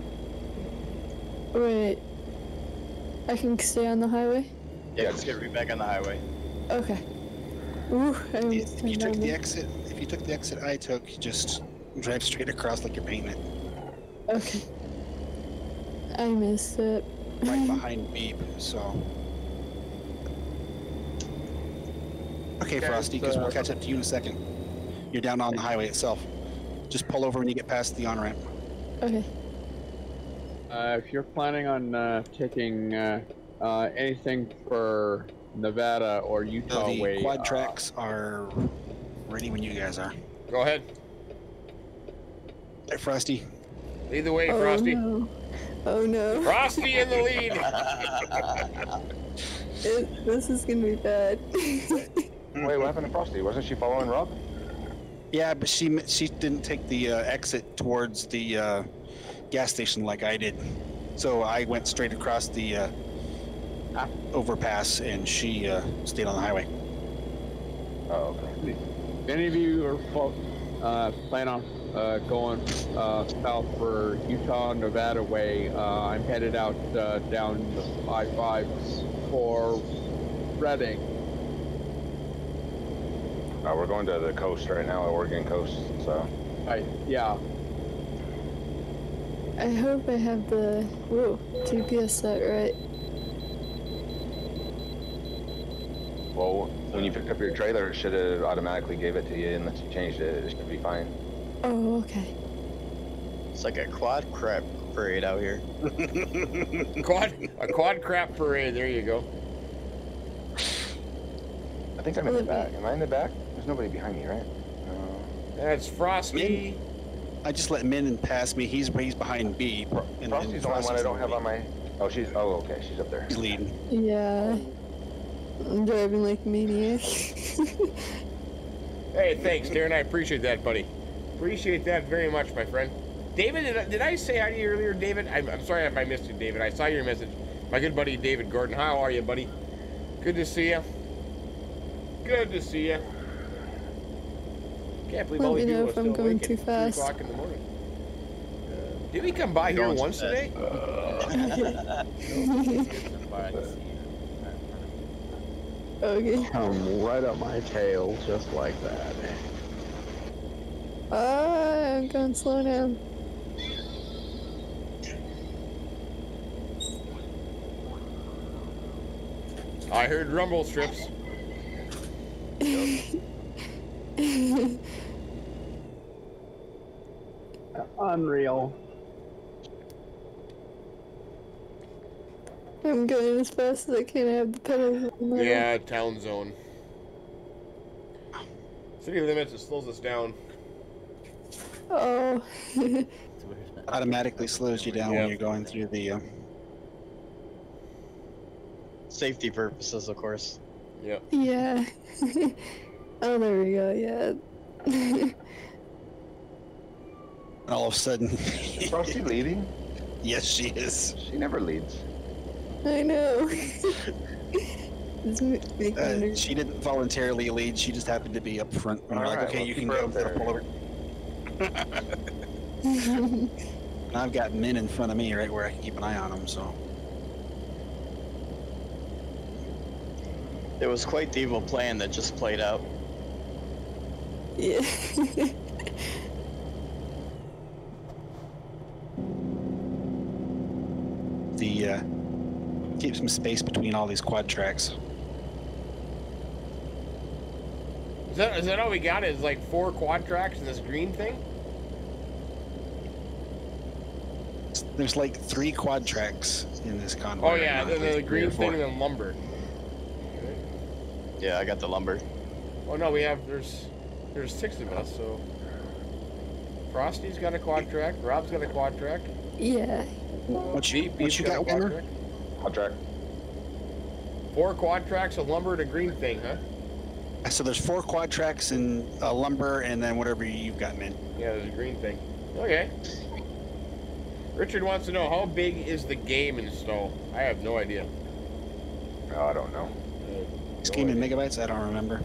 wait. I can stay on the highway? Yeah, just get right back on the highway. Okay. Ooh, I If almost if you took the the- exit, if you took the exit I took, you just drive straight across like you're painting it, Okay. I missed it. right behind Beep. So. Okay, Okay, Frosty, because we'll uh, catch up to you in a second. You're down on the highway itself. Just pull over when you get past the on ramp. Okay. Uh, if you're planning on uh, taking uh, uh, anything for Nevada or So Utah the way, quad uh, tracks are ready when you guys are. Go ahead. Hey, Frosty. Lead the way, oh Frosty. no. Oh no. Frosty in the lead. It, this is gonna be bad. Wait, what happened to Frosty? Wasn't she following Rob? Yeah, but she she didn't take the uh, exit towards the uh, gas station like I did. So I went straight across the uh, overpass, and she uh, stayed on the highway. Oh, okay. Any of you are uh, plan on uh, going south for Utah, Nevada way, I'm headed out down the I-5 for Redding. Uh, we're going to the coast right now, Oregon coast. So I, yeah, I hope I have the whoa GPS set right. Well, when you picked up your trailer, it should have automatically gave it to you unless you changed it. It should be fine. Oh, okay. It's like a quad crap parade out here. quad a quad crap parade. There you go. I think I'm in the back. Am I in the back? There's nobody behind me, right? No. That's Frosty. I just let Minn pass me. He's he's behind B. And Frosty's the only one I don't have on my. Oh, she's. Oh, okay. She's up there. He's leading. Yeah. I'm driving like a maniac. Hey, thanks, Darren. I appreciate that, buddy. Appreciate that very much, my friend. David, did I, did I say hi to you earlier, David? I'm, I'm sorry if I missed you, David. I saw your message. My good buddy, David Gordon. How are you, buddy? Good to see you. Good to see you. Can't believe Let all me do know if I'm going too fast. o'clock in the morning. Uh, did we come by here once fast. today? okay. come right up my tail just like that. Ah, I'm going slow down. I heard rumble strips. unreal. I'm going as fast as I can. I have the pedals on the Yeah, town zone. City limits, it slows us down. Oh. It's weird. Automatically slows you down Yep. when you're going through the. Uh, Safety purposes, of course. Yep. yeah. oh, there we go. Yeah. all of a sudden, Is Frosty leading? yes, she is. She never leads. I know. it's ma- making me Uh, she didn't voluntarily lead. She just happened to be up front. And we're like, Alright, okay, well, you can her go. up there. Pull over. And I've got men in front of me right where I can keep an eye on them. So It was quite the evil plan that just played out. yeah. The uh, keep some space between all these quad tracks. Is that, is that all we got? Is like four quad tracks and this green thing? There's like three quad tracks in this convoy. Oh yeah, now, the, the green thing and then lumber. Yeah, I got the lumber. Oh no, we have there's there's six of us, so Frosty's got a quad track, Rob's got a quad track, yeah. What you, Beef, what you got a got, quad track. Four quad tracks, a lumber, and a green thing, huh? So there's four quad tracks and uh, lumber, and then whatever you've got, man. Yeah, there's a green thing. Okay. Richard wants to know how big is the game install? I have no idea. No, I don't know. This No game in megabytes, I don't remember.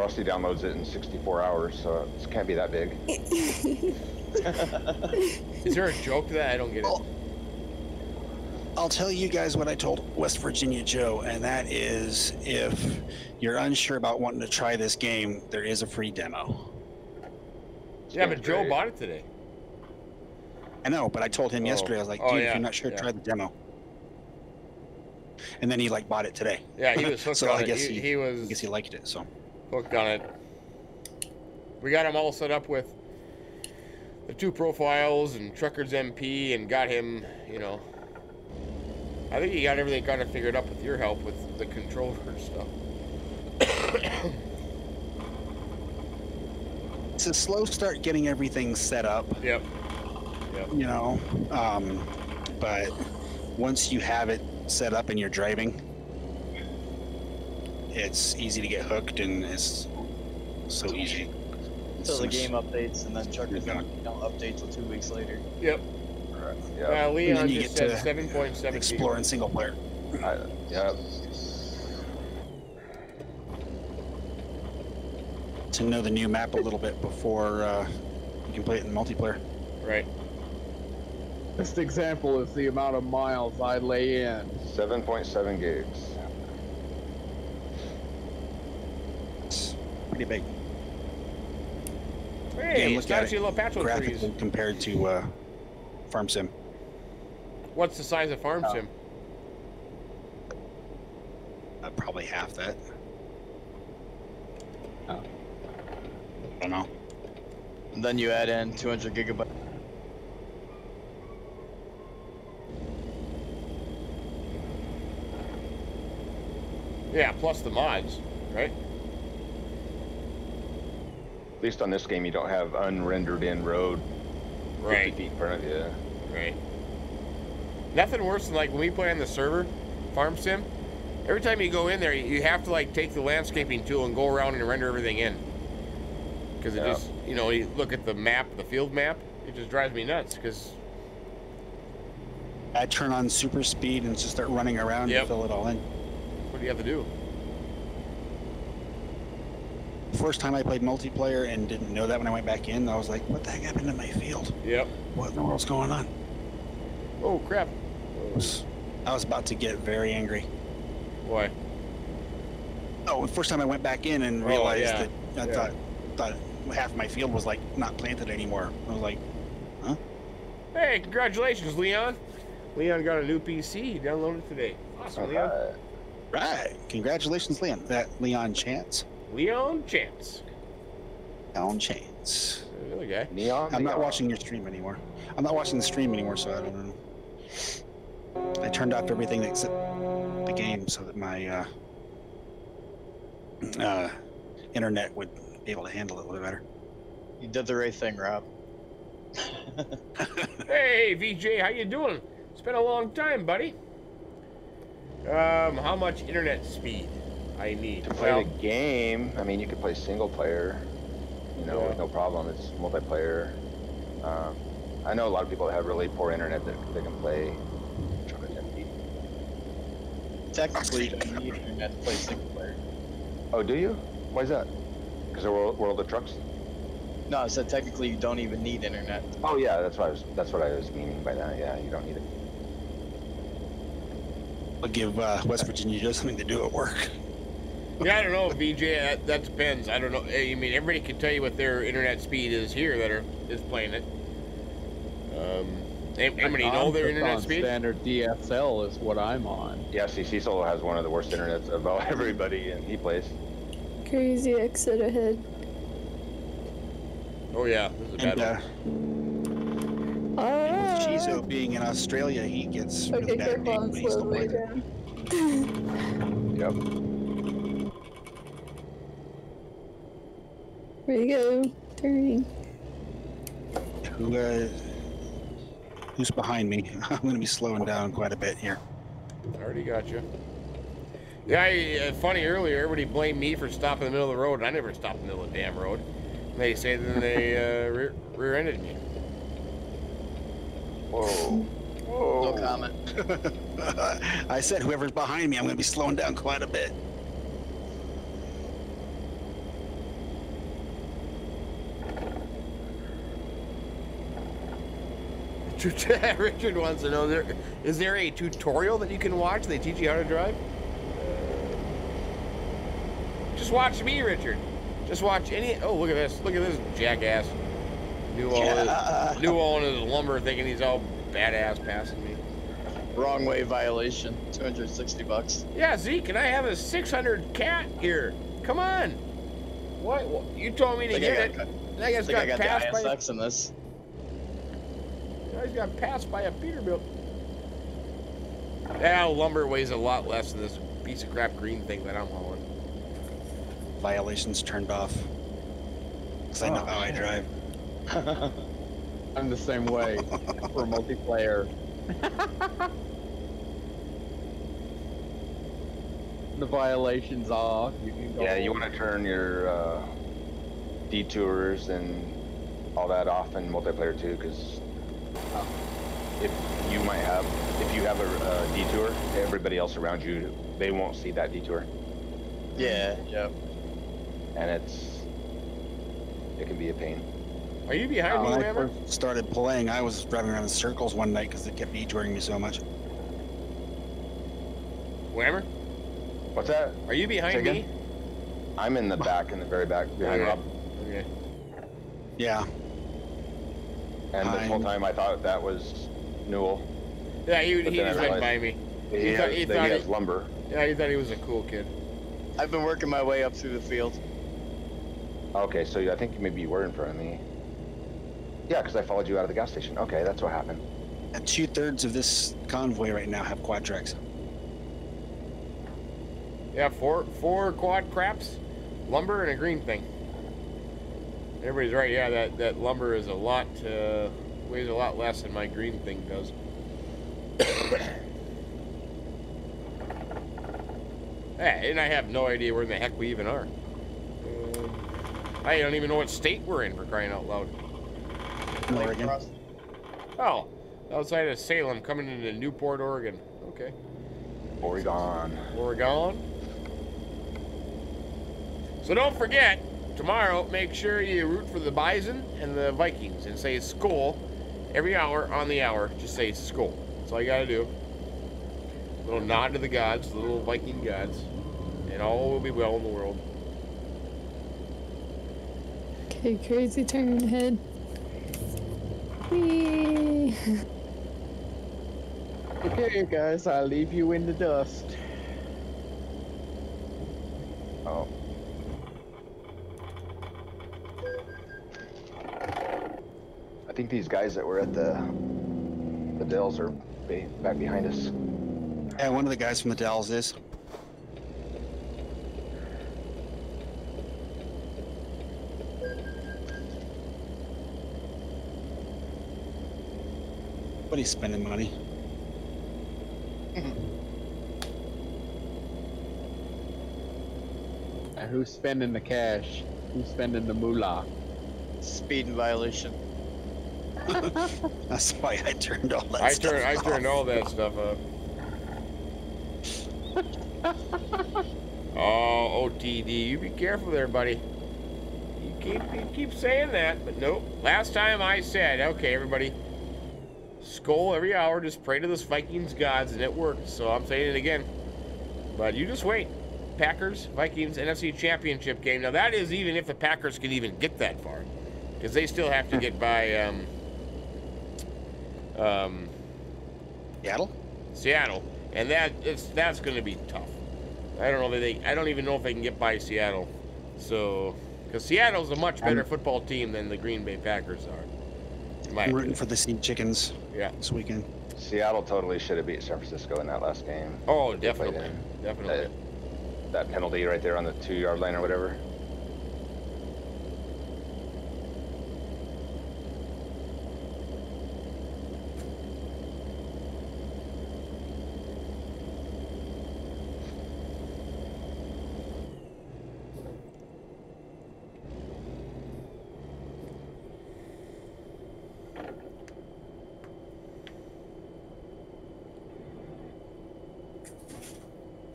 Frosty downloads it in 64 hours, so it can't be that big. Is there a joke to that? I don't get it. Oh. I'll tell you guys what I told West Virginia Joe, and that is if you're unsure about wanting to try this game, there is a free demo. yeah, but Joe bought it today. I know, but I told him Oh. yesterday, I was like, Oh, dude, if you're not sure, yeah. try the demo. And then he like bought it today. Yeah, he was hooked So on I it. guess he, he- he I guess he liked it, so. Hooked on it. We got him all set up with the two profiles and Truckers MP and got him, you know. I think he got everything kind of figured up with your help with the controller stuff. It's a slow start getting everything set up, Yep. Yep. you know. Um, but once you have it set up and you're driving, it's easy to get hooked and it's so easy. Until the game updates, and then Chuck Good God. don't update till two weeks later. Yep. Right. Uh, Yeah. Leon then you just get said to 7.7 Explore in single player. I, yeah. To know the new map a little bit before uh, you can play it in multiplayer. Right. Best example is the amount of miles I lay in. 7.7 gigs. It's pretty big. Hey, Again, it's look at actually a it little Patro trees. compared to uh, Farm Sim. What's the size of Farm Oh. Sim? Uh, probably half that. Oh. I don't know. And then you add in 200 gigabytes. Yeah, plus the mods, right? At least on this game, you don't have unrendered in road 50 Right. feet in front of you. Right. Nothing worse than like when we play on the server, Farm Sim. Every time you go in there, you have to like take the landscaping tool and go around and render everything in. Because it Yeah. just, you know, you look at the map, the field map, it just drives me nuts. Because I turn on super speed and just start running around Yep. and fill it all in. what do you have to do? First time I played multiplayer and didn't know that when I went back in, I was like, what the heck happened to my field? Yep. What in the world's going on? Oh crap. I was, I was about to get very angry. Why? Oh, the first time I went back in and Oh, realized yeah. that I Yeah. thought thought half my field was like not planted anymore. I was like, huh? Hey, congratulations, Leon. Leon got a new PC. He downloaded it today. Awesome, Leon. Right, congratulations, Leon. That Leon Chance. Leon Chance. Down chains. There we. Neon. I'm not neon. watching your stream anymore. I'm not watching the stream anymore, so I don't know. I turned off everything except the game so that my uh, uh, internet would be able to handle it a little better. You did the right thing, Rob. Hey, VJ, how you doing? It's been a long time, buddy. Um, how much internet speed I need? To play Well, the game, I mean, you could play single player, you know, with Yeah. no problem. It's multiplayer. Um, I know a lot of people that have really poor internet that they can play. Trying to tempt me. Technically, you need internet to play single player. Oh, do you? Why is that? Because of World, World of Trucks? No, I said technically you don't even need internet. Oh yeah, that's what I was. That's what I was meaning by that. Yeah, you don't need it. I'll give uh, West Virginia just something to do at work. Yeah, I don't know, VJ. That, that depends. I don't know. I mean, everybody can tell you what their internet speed is here that are is playing it. Um, em- Emily, you know their internet on speed? Standard DSL is what I'm on. Yeah, see, Cecil has one of the worst internets of all everybody, and he plays. Crazy exit ahead. Oh yeah, this is a bad And one. uh, Ah! with Chizo being in Australia, he gets really Okay, bad careful, ping I'm when he's slowed way Yep. Here we go. Turning. Who, uh, who's behind me? I'm going to be slowing down quite a bit here. Already got you. Yeah, I, uh, funny earlier, everybody blamed me for stopping in the middle of the road, and I never stopped in the middle of the damn road. They say that they uh, rear, rear-ended me. Whoa. Whoa. No comment. I said whoever's behind me, I'm going to be slowing down quite a bit. Richard wants to know, there, is there a tutorial that you can watch? They teach you how to drive? Just watch me, Richard. Just watch any. Oh, look at this! Look at this jackass. Newell Yeah. his, Newell in his lumber, thinking he's all badass passing me. Wrong way violation. 260 bucks. Yeah, Zeke, can I have a 600 cat here? Come on. What? You told me to get it. got, And I guess think I got, got passed the by. In this. I just got passed by a Peterbilt. Now lumber weighs a lot less than this piece of crap green thing that I'm hauling. Violations turned off. Because I know Oh, how I drive. I'm the same way for multiplayer. the violations off. You can go. Yeah, you want to turn your uh, detours and all that off in multiplayer too, because if you might have, if you have a uh, detour, everybody else around you, they won't see that detour, yeah, yep. and it's it can be a pain. Are you behind When me, I Whammer? first started playing, I was driving around in circles one night because it kept detouring me so much. Whammer? What's that? Are you behind Say me? I'm in the back, in the very back behind Okay. Rob. Okay. Yeah, And this whole time I thought that was Newell. Yeah, he, But he then I just went realized- by me. He, He has, thought- he that thought he he- has lumber. Yeah, he thought he was a cool kid. I've been working my way up through the field. Okay, so I think maybe you were in front of me. Yeah, because I followed you out of the gas station. Okay, that's what happened. and two thirds of this convoy right now have quad tracks. Yeah, four four quad craps, lumber, and a green thing. Everybody's right. Yeah, that that lumber is a lot uh, weighs a lot less than my green thing does. yeah, and I have no idea where in the heck we even are. Um, I don't even know what state we're in for crying out loud. Oregon. Oh, outside of Salem, coming into Newport, Oregon. Okay, Oregon. Oregon. So don't forget, tomorrow, make sure you root for the Bison and the Vikings and say Skol every hour on the hour. Just say Skol. That's all you gotta do. A little nod to the gods, the little Viking gods, and all will be well in the world. Okay, crazy turn ahead. Whee! Okay, guys, I'll leave you in the dust. Think these guys that were at the the Dells are ba- back behind us. Yeah, one of the guys from the Dells is. But he's spending money. And who's spending the cash? Who's spending the moolah? Speeding violation. That's why I turned all that I stuff turned I turned all that stuff up. oh, OTD, you be careful there, buddy. You keep you keep saying that, but nope. Last time I said, okay, everybody, Skol every hour, just pray to those Vikings gods, and it worked. So I'm saying it again. But you just wait. Packers, Vikings, NFC Championship game. Now that is even if the Packers can even get that far, because they still have to get by um, um, Seattle? Seattle, and that it's that's going to be tough. I don't know that they. I don't even know if they can get by Seattle. So, because Seattle's a much better football team than the Green Bay Packers are. I'm rooting opinion. for the Sea Chickens Yeah. this weekend. Seattle totally should have beat San Francisco in that last game. Oh, definitely, definitely. That, that penalty right there on the two yard line or whatever.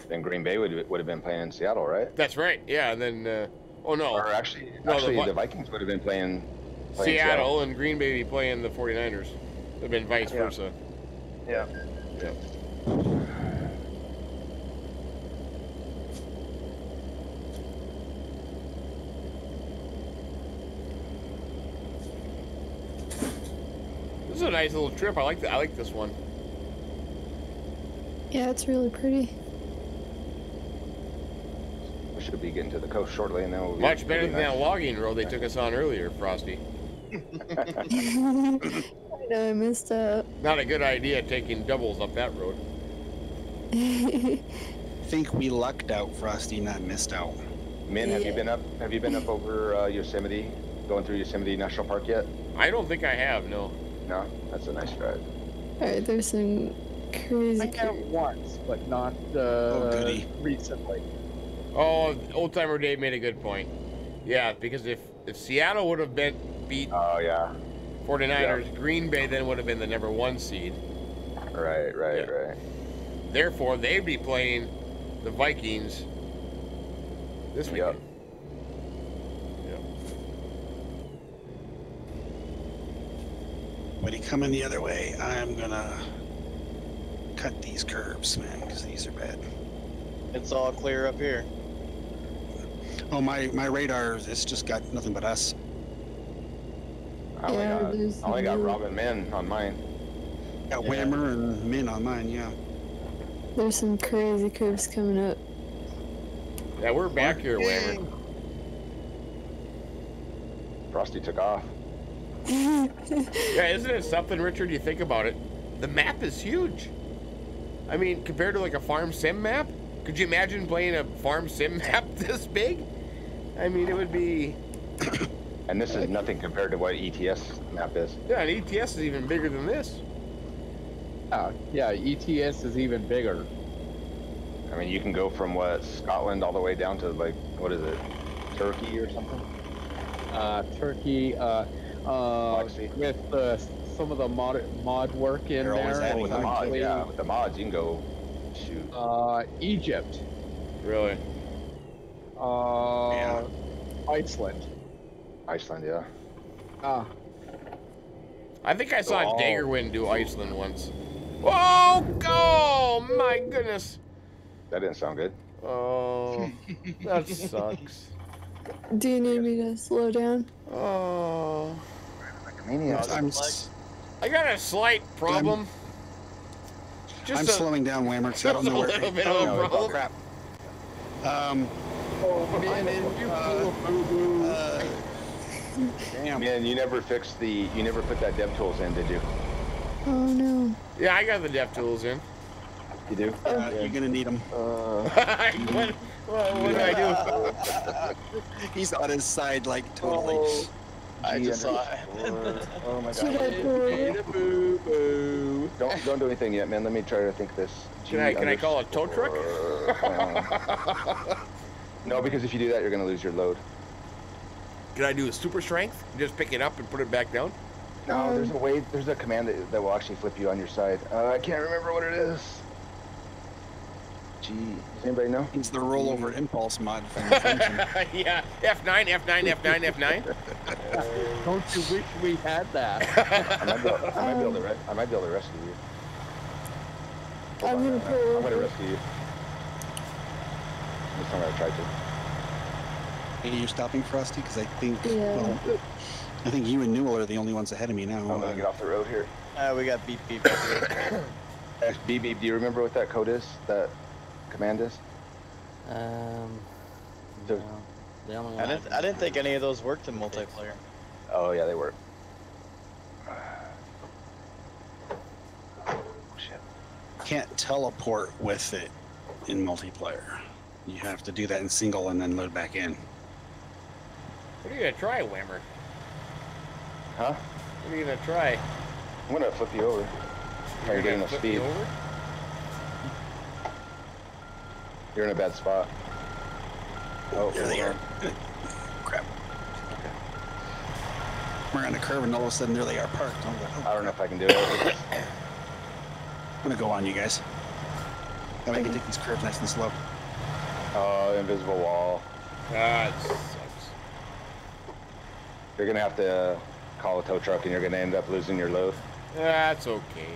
Then Green Bay would would have been playing in Seattle, right? That's right. Yeah, and then uh, oh no, Or actually, No, the actually Vi- the Vikings would have been playing, playing Seattle and Green Bay be playing the 49ers. They've been vice Yeah. versa. Yeah. Yeah. This is a nice little trip. I like that. I like this one. Yeah, it's really pretty. We should be getting to the coast shortly, and then we'll be- Much better than be that logging road they took us on earlier, Frosty. I know I missed out. Not a good idea taking doubles up that road. I think we lucked out, Frosty, not missed out. Minn, have you been up? Have you been up over uh, Yosemite, going through Yosemite National Park yet? I don't think I have. No. No, that's a nice drive. Alright, there's some crazy. I have once, but not uh, goody. recently. Oh, old timer Dave made a good point. Yeah, because if if Seattle would have been beat Oh yeah, 49ers, Green Bay then would have been the number one seed. right, right, Yeah. right. Therefore, they'd be playing the Vikings this Yep. weekend. Yep. Buddy, coming the other way. I'm gonna cut these curves, man, because these are bad. It's all clear up here. Oh, my my radar, it's just got nothing but us. I only Yeah, got, I only got Robin Minn on mine. Got Yeah. Whammer and Minn on mine, yeah. There's some crazy curves coming up. Yeah, we're back here, Whammer. Frosty took off. Yeah, isn't it something, Richard? You think about it. The map is huge. I mean, compared to like a farm sim map, could you imagine playing a farm sim map this big? I mean, it would be. And this is nothing compared to what ETS map is. Yeah, an ETS is even bigger than this. Uh, yeah, ETS is even bigger. I mean, you can go from what Scotland all the way down to like what is it, Turkey or something? Uh, Turkey, uh, uh, with uh, some of the mod mod work in They're there. adding with the Actually, mods, yeah, with the mods, you can go shoot. Uh, Egypt, Really? Uh, Yeah. Iceland. Iceland, yeah. Ah, I think I saw Oh. Daggerwin do Iceland once. Oh, oh my goodness. That didn't sound good. Oh, that sucks. Do you need me to slow down? Oh, Maniacs. I'm, s- I got a slight problem. Just I'm a, slowing down, Whammer, 'cause I don't know where. little bit of a oh, problem. crap. Um, oh man, uh, uh, Damn. Man, you never fixed the, you never put that dev tools in, did you? Oh no. Yeah, I got the dev tools in. You do? Uh, You're gonna need them. Uh, what, what, what did I do? He's on his side, like totally. I G just saw it. Oh my Should I god. pull? Boo boo. Don't, don't do anything yet, man. Let me try to think this. Can I- can I call a tow truck? Underscore, um, no, because if you do that, you're gonna lose your load. Can I do a super strength? Just pick it up and put it back down? No, there's Um, a way. There's a command that, that will actually flip you on your side. Uh, I can't remember what it is. Gee, does anybody know? It's the rollover impulse mod from the Frenchman. yeah, F9, F9, F9, F9. Don't you wish we had that? I might be able, I might be able to. Re- I might be able to rescue you. Hold I'm on, gonna uh, pull I'm gonna rescue you. This time I tried to. Hey, you're stopping Frosty? Because I think, Yeah. well, I think you and Newell are the only ones ahead of me now. I'm gonna Uh, get off the road here. Uh, we got beep beep. Beep beep. Do you remember what that code is? That command is? Um. So- no. The only I didn't. I didn't think any of those worked in multiplayer. Oh yeah, they work. Oh, shit. can't teleport with it in multiplayer. You have to do that in single and then load back in. What are you gonna try, Whammer? Huh? What are you gonna try? I'm gonna flip you over. Try to You're get gonna enough flip speed. over? You're in a bad spot. Oh, There they are. on. Crap. We're on a curve and all of a sudden there they are parked. I'm, like, oh, I don't know if I can do it. I'm gonna go on you guys. That way I can take these curves nice and slow. Oh, invisible wall. Ah, it sucks. You're gonna have to call a tow truck, and you're gonna end up losing your load. That's okay.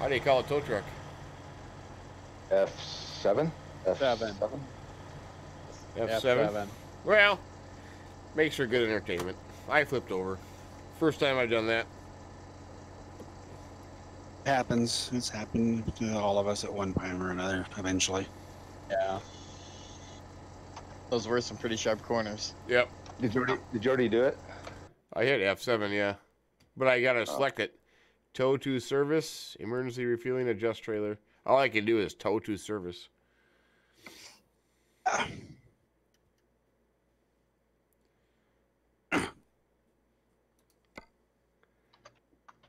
How do you call a tow truck? F7. F7. Seven. F7? F7. Well, makes for good entertainment. I flipped over. First time I've done that. It happens. It's happened to all of us at one time or another eventually. Yeah. Those were some pretty sharp corners. Yep. Did you already? Did you already do it? I hit F7, yeah. But I gotta oh. select it. Tow to service, emergency refueling, adjust trailer. All I can do is tow to service.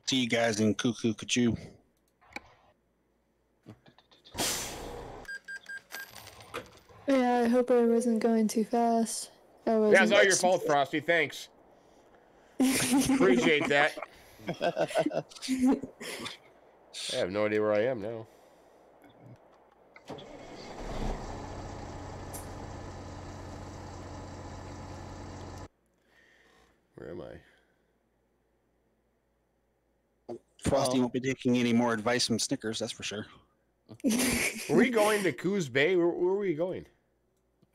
See you guys in Cuckoo Cuckoo. Yeah, I hope I wasn't going too fast. I was. Yeah, it's all your fault, Frosty. Thanks. Appreciate that. I have no idea where I am now. Where am I? Frosty Well- won't be taking any more advice from Snickers, that's for sure. Were we going to Coos Bay? Where, where were we going?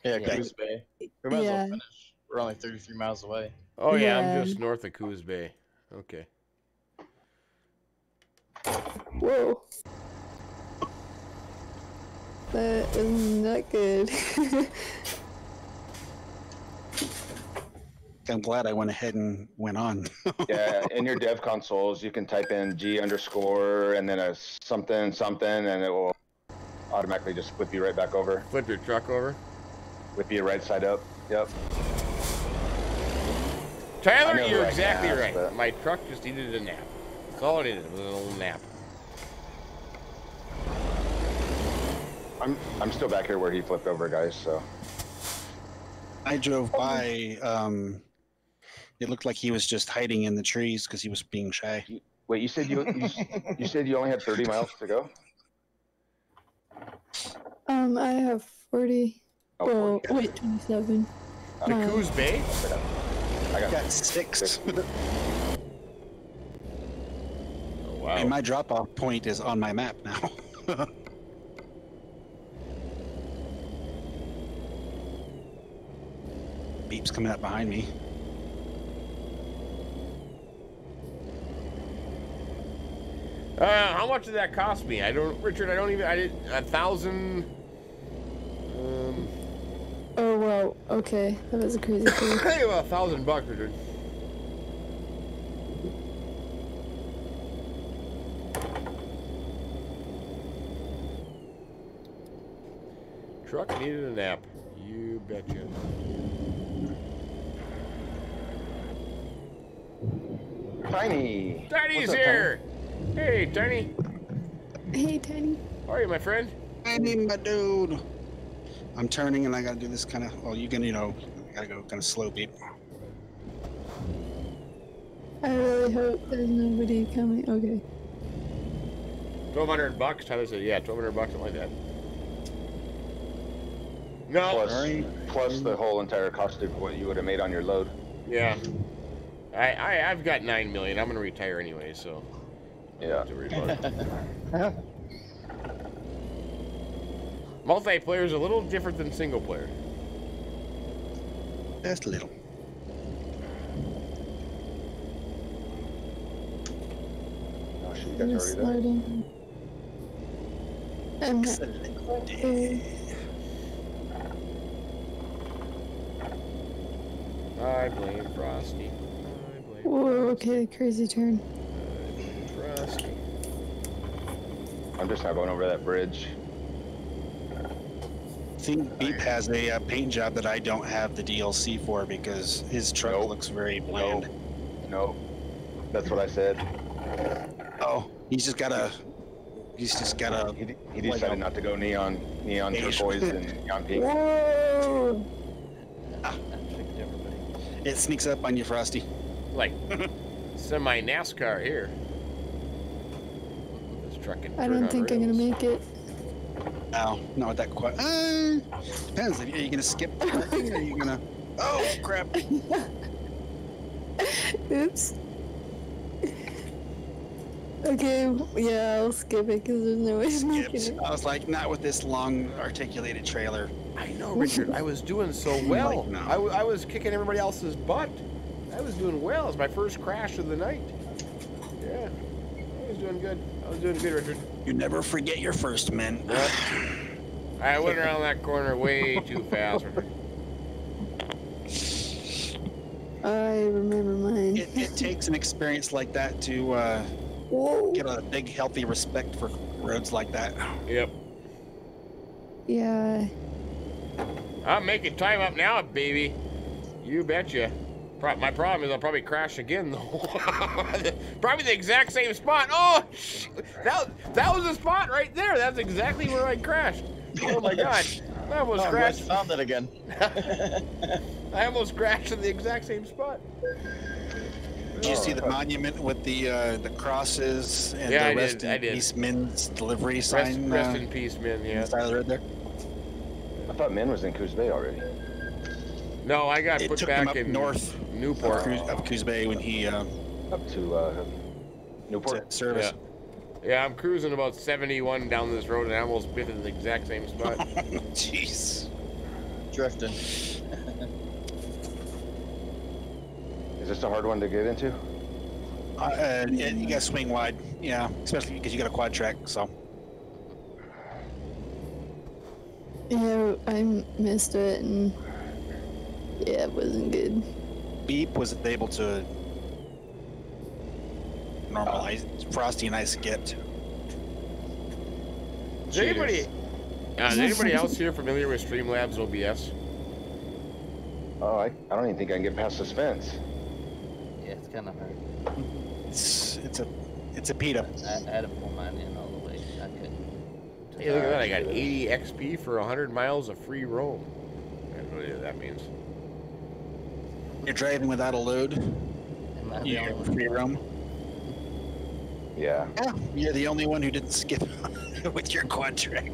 Yeah, Yeah. Coos Bay. We might as well finish. We're only 33 miles away. Oh yeah, Yeah. I'm just north of Coos Bay. Okay. Whoa. That was not good. I'm glad I went ahead and went on. Yeah, in your dev consoles, you can type in G underscore and then a something something, and it will automatically just flip you right back over, Flip your truck over. Whip you right side up. Yep. Tyler, you're right exactly gas, right. but- My truck just needed a nap. That's It it is, a little nap. I'm I'm still back here where he flipped over, guys. So I drove by, um, it looked like he was just hiding in the trees because he was being shy. wait, you said you you, you said you only had 30 miles to go? um, I have 40. Oh, well, 40. wait, 27. To Uh, Coos Bay? I got Got six. Oh, wow. and my drop off point is on my map now. Beep's coming up behind me. Uh, how much did that cost me? I don't, Richard. I don't even. I did a thousand. Um, Oh, well, Okay, that was a crazy thing. Hey, about a thousand bucks, Richard. Truck needed a nap. You betcha. Tiny. Tiny's up, here! Hey, Tiny. hey, Tiny. How are you, my friend? I need my dude. I'm turning and I gotta do this kind of. Well, you can, you know, I gotta go kind of slow beep. I really hope there's nobody coming. Okay. Twelve hundred bucks. Tyler said, "Yeah, twelve hundred bucks, something like that." No. Plus, plus the whole entire cost of what you would have made on your load. Yeah. I, I I've got nine million. I'm gonna retire anyway, so. Yeah. To reload. Multiplayer is a little different than single player. Just a little. Oh, shit, you guys already there? loading. I'm not there. I blame Frosty. I blame Whoa, okay, crazy turn. Frosty. I'm just not going over that bridge. I think Beep has a uh, paint job that I don't have the DLC for because his truck Nope. looks very bland. No. That's what I said. Oh, he's just got a. He's just got a. He, he decided a- not to go neon, neon Beige. turquoise and neon pink. Whoa! I tricked everybody. It sneaks up on you, Frosty. Like semi NASCAR here. This truck can I don't think I'm gonna make it. No, not with that quite. Uh, depends. Are you gonna skip the or are you gonna? Oh crap! Oops. Okay, yeah, I'll skip it because there's no way of making Skipped. it. I was like, not with this long articulated trailer. I know, Richard. I was doing so well. Like, no. I, w- I was kicking everybody else's butt. I was doing well. It was my first crash of the night. Yeah, I was doing good. I was doing good, Richard. You never forget your first men. Yep. I went around that corner way too fast. Richard. I remember mine. it, it takes an experience like that to uh, get a big, healthy respect for roads like that. Yep. Yeah. I'm making time up now, baby. You betcha. Pro- my problem is I'll probably crash again, though. probably the exact same spot. Oh, sh- that, that was the spot right there. That's exactly where I crashed. Oh my god. I almost Oh, I'm crashed. you found that again. I almost crashed in the exact same spot. Did you see the Oh. monument with the uh, the crosses and Yeah, the I rest did, in I did. peace men's delivery Rest, sign rest uh, in peace, man. on Yeah. the side of there? I thought Minn was in Coos Bay already. No, I got It put took him back up in north Newport. Of Coos, of Coos Bay when he uh, Up to uh, Newport. to service. Yeah. Yeah, I'm cruising about 71 down this road and I almost bit in the exact same spot. Jeez. Drifting. Is this a hard one to get into? Uh, uh, yeah, you gotta swing wide, yeah, especially because you got a quad track. So Yeah, I missed it and yeah, it wasn't good. Beep was able to normalize. Frosty and I skipped. Is anybody, uh, is anybody else here familiar with Streamlabs OBS? Oh, I, I don't even think I can get past suspense. Yeah, it's kind of hard. It's it's a it's a PETA. I, I had to pull mine in all the way. I couldn't. Hey, look at that. I got 80 XP for 100 miles of free roam. I don't know what that means. You're driving without a load. Am I the You're only one? free roam. Yeah. Yeah, you're the only one who didn't skip with your quad track.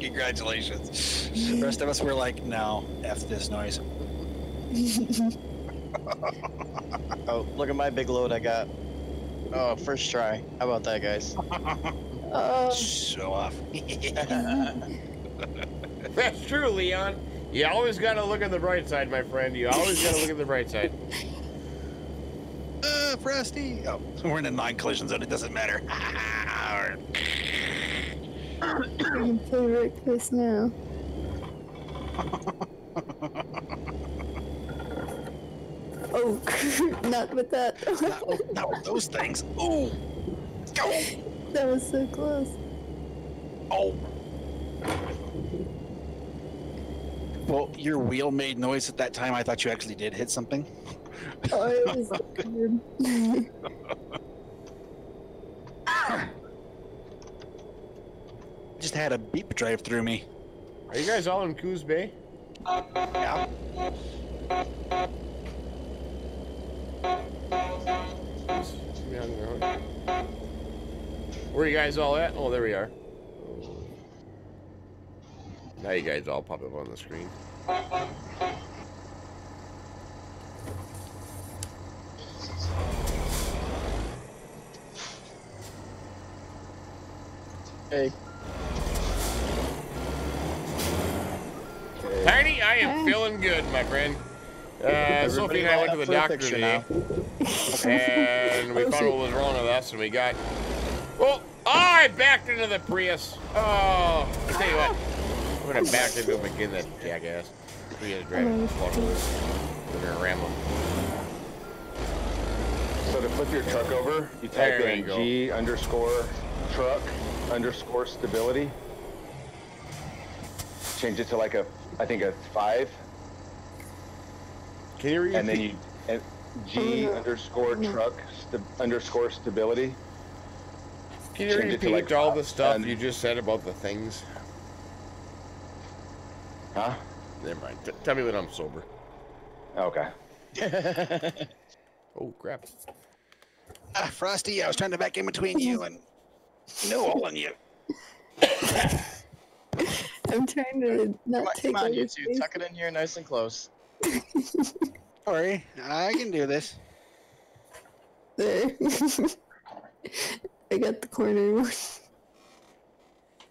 Congratulations. The rest of us were like, no, f this noise. Oh, look at my big load I got. Oh, first try. How about that, guys? Oh, Show off. That's true, Leon. You always gotta look at the bright side, my friend. You always gotta look at the bright side. uh, Frosty. Oh, we're in a non-collision zone. It doesn't matter. I can play Rick this now. Oh, not with that. Not, with- not with those things. Oh, Go. that was so close. Oh. Well, your wheel made noise at that time. I thought you actually did hit something. Oh, it was weird. Just had a beep drive through me. Are you guys all in Coos Bay? Yeah. Where are you guys all at? Oh, there we are. Now you guys all pop up on the screen. Hey, Tiny, I am feeling good, my friend. Uh, Sophie and I went to the doctor for today, picture and we Oh, found shit. what was wrong with us, and we got. Oh, I backed into the Prius. Oh, I tell you what, I'm gonna back into him again, that jackass. We gotta drive it. We're gonna ram him. So to flip your truck over, you type There in you. G underscore truck underscore stability. Change it to like a, I think a five, Can you read? and then you and G Oh, underscore truck st- underscore stability. Can you change it to, repeat like, all the stuff you just said about the things? Huh? Never mind. T- tell me when I'm sober. Okay. Oh crap! Ah, Frosty, I was trying to back in between you and no all on you. I'm trying to not Come on, take come on, you your two. space. Tuck it in here nice and close. Sorry, I can do this. There. I got the corner one.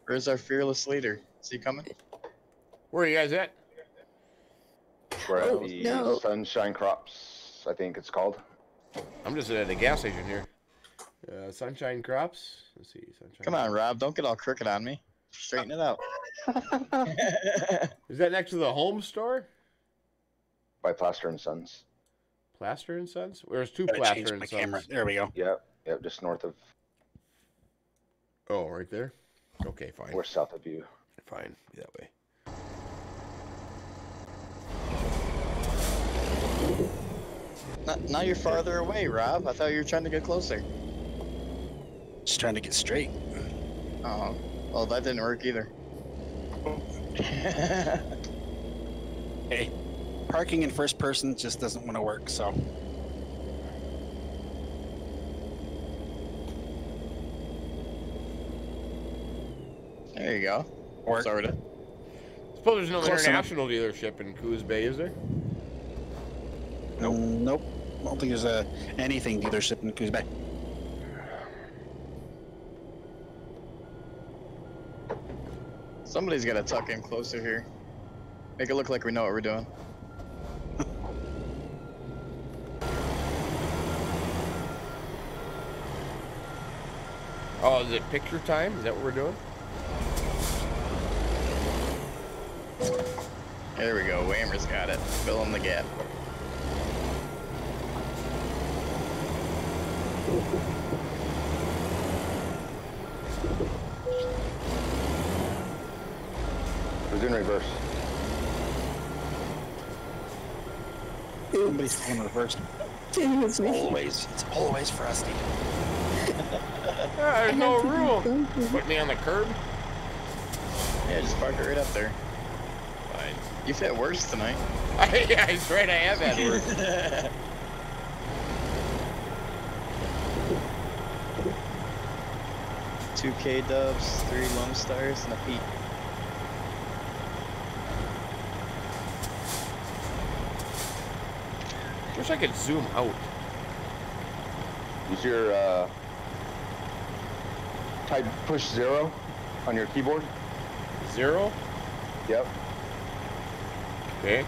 Where's our fearless leader? Is he coming? Where are you guys at? We're at Oh, the no. Sunshine Crops, I think it's called. I'm just at a gas station here. Uh, Sunshine Crops. Let's see. Sunshine. Come on, Rob. Don't get all crooked on me. Straighten it out. Is that next to the home store? By Plaster and Sons. Plaster and Sons? There's two Gotta Plaster change and my Sons. camera. There we go. Yep. Yep. Just north of, Oh, right there. Okay, fine. We're south of you. Fine. Be that way. Now, now you're farther away, Rob. I thought you were trying to get closer. Just trying to get straight. Oh, well, that didn't work either. Hey, parking in first person just doesn't want to work. So there you go. work. Sorta. Suppose there's no Close enough. international dealership in Coos Bay, is there? Nope. Nope. I don't think there's a anything dealership in Coos Bay. Somebody's got to tuck in closer here. Make it look like we know what we're doing. Oh, is it picture time? Is that what we're doing? There we go. Whammer's got it. Fill in the gap. Who's in reverse? Somebody's going reversed. It was me. Always. It's always Frosty. Ah, there's no room. Something. Put me on the curb. Yeah, just park it right up there. Fine. You fit worse tonight. yeah, he's right. I have had work. Two K dubs, three Lone Stars, and a Pete. Wish I could zoom out. Use your uh, type push zero on your keyboard. Zero. Yep. Okay.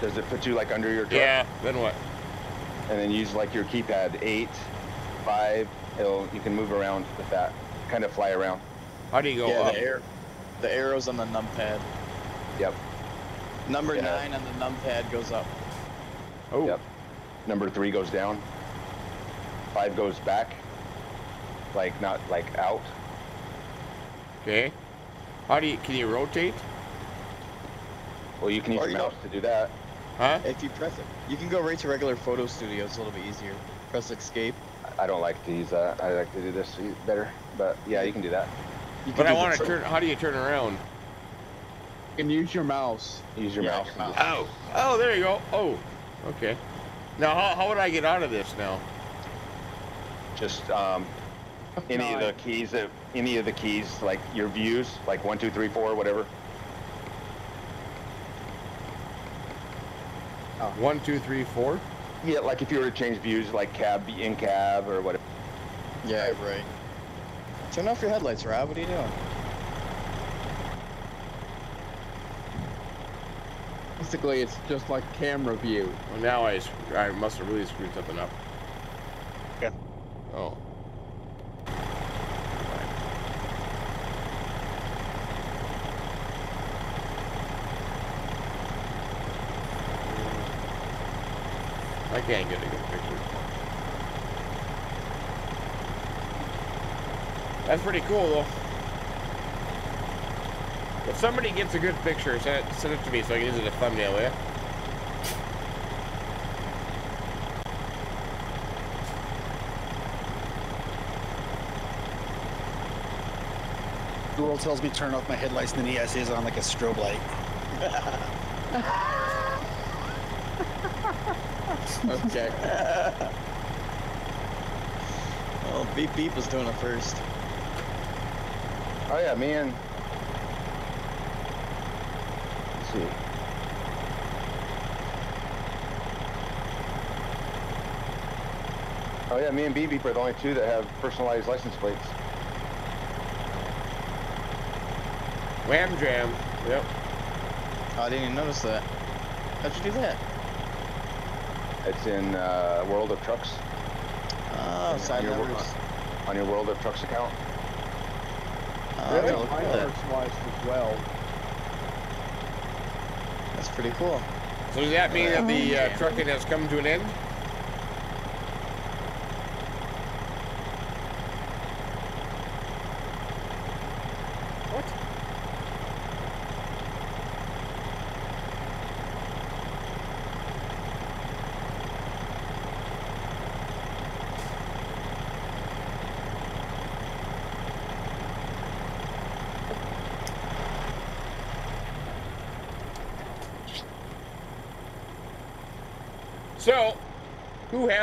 Does it put you like under your truck? Yeah. Then what? And then use like your keypad eight, five. It'll you can move around with that. Kind of fly around. How do you go yeah, up? the, air, the arrows on the numpad. Yep. Number Yeah. nine on the numpad goes up. Oh. Yep. number three goes down. Five goes back. Like not like out. Okay. How do you can you rotate? Well, you can use Or your you mouse to do that. Huh? If you press it, you can go right to regular photo studio. It's a little bit easier. Press escape. I- I don't like to use that. I like to do this better. But yeah, you can do that. You can But I do the want to turn. How do you turn around? You can use your mouse. Use your Yeah, mouse. your mouse. Oh. Oh, there you go. Oh. Okay. Now, how, how would I get out of this now? Just um, any of the Nine. keys that any of the keys like your views, like one, two, three, four, whatever. One, two, three, four. Yeah, like if you were to change views, like cab, in cab, or whatever. Yeah, right. Turn off your headlights, Rob. What are you doing? Basically, it's just like camera view. Well, now I, I must have really screwed something up. Yeah. Oh. I can't get a good picture. That's pretty cool, though. If somebody gets a good picture, send it, send it to me so I can use it as a thumbnail, yeah? The world tells me to turn off my headlights, and then he has his on like a strobe light. Okay. Oh, beep beep was doing it first. Oh yeah, me and. Let's see. Oh yeah, me and BB are the only two that have personalized license plates. Wham jam. Yep. Oh, I didn't even notice that. How'd you do that? It's in uh, World of Trucks Oh, on side your, numbers. on your World of Trucks account. Oh, Really? okay, look Mine at that. as well. That's pretty cool. So does that mean that the uh, trucking has come to an end? What? So,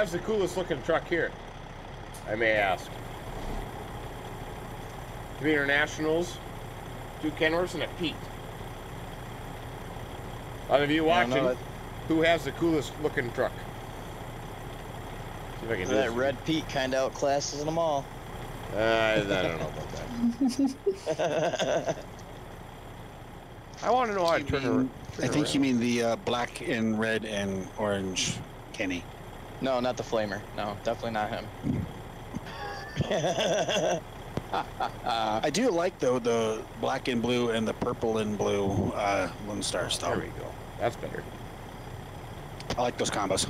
who has the coolest looking truck here? I may ask. Three internationals, two Kenworths, and a Pete. Out of you watching, know, who has the coolest looking truck? See if I can do That this. red Pete kind of outclasses them all. Uh, I don't know about that. I want to know how to turn, mean- her, I think you mean the uh, black and red and orange Kenny. No, not the flamer. No, definitely not him. Uh, I do like though the black and blue and the purple and blue uh, Lone Star There stuff. we go. That's better. I like those combos.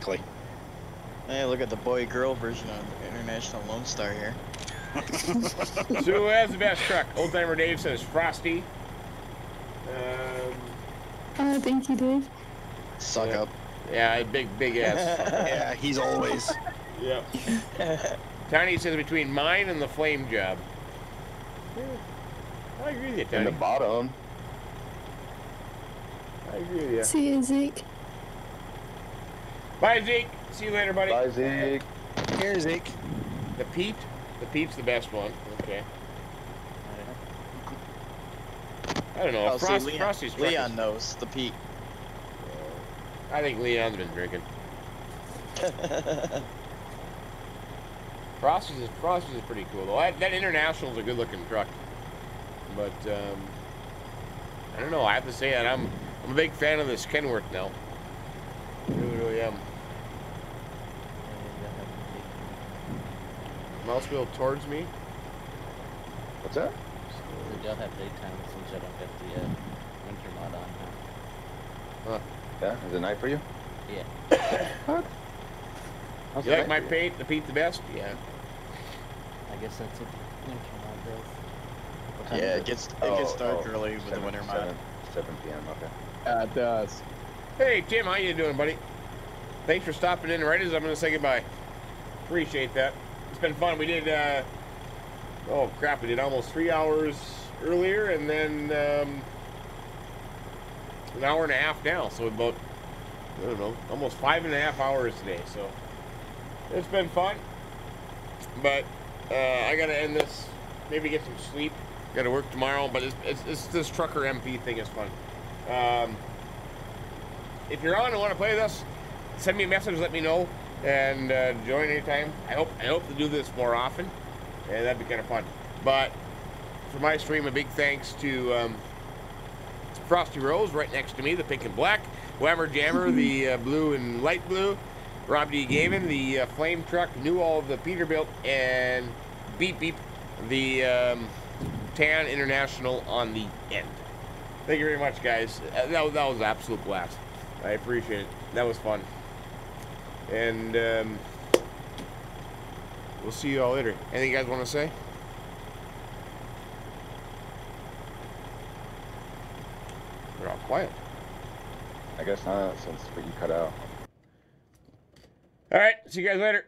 Clay. hey, look at the boy-girl version of International Lone Star here. so who has the best truck? Old timer Dave says Frosty. Um, Oh, thank you, Dave. Suck Yeah. up. yeah, big big ass. Yeah, he's always. yep. Tiny says between mine and the flame job. Yeah, I agree with you, In Tiny. the bottom. I agree with you. See you, Zeke. Bye, Zeke. See you later, buddy. Bye, Zeke. Here, Zeke. The Pete. The Pete's the best one. Okay. I don't know. Oh, see, Leon, Frosty's truck Leon is- knows the Pete. I think Leon's been drinking. Frosty's is Frosty's is pretty cool though. That, that International's a good looking truck, but um, I don't know. I have to say that I'm I'm a big fan of this Kenworth now. I really, really am. Mouse wheel towards me. What's that? They don't have daytime since I don't get the uh, winter mod on now. Yeah, is it night for you? Yeah. That's You like my paint, the paint the best? Yeah. I guess that's what the winter mod does. What time Yeah, it gets it Oh, gets dark oh, early with the winter mod. seven- 7 p.m. Okay. Yeah, it does. Hey Tim, how you doing, buddy? Thanks for stopping in right as I'm gonna say goodbye. Appreciate that. It's been fun. We did uh oh crap, we did almost three hours earlier and then um an hour and a half now, so about I don't know, almost five and a half hours today, so it's been fun. But uh, I gotta end this, maybe get some sleep. Gotta work tomorrow, but it's, it's, it's this trucker MP thing is fun. Um, if you're on and want to play this, send me a message, let me know, and uh, join anytime. I hope I hope to do this more often, and that'd be kind of fun. But for my stream, a big thanks to um, Frosty Rose right next to me, the pink and black, Whammer Jammer, the uh, blue and light blue, Rob D. Gavin, the uh, flame truck, Newell of the Peterbilt, and Beep Beep, the um, Tan International on the end. Thank you very much, guys. Uh, That was, that was an absolute blast. I appreciate it. That was fun. And um, we'll see you all later. Anything you guys want to say? They're all quiet. I guess not since you cut out. All right. See you guys later.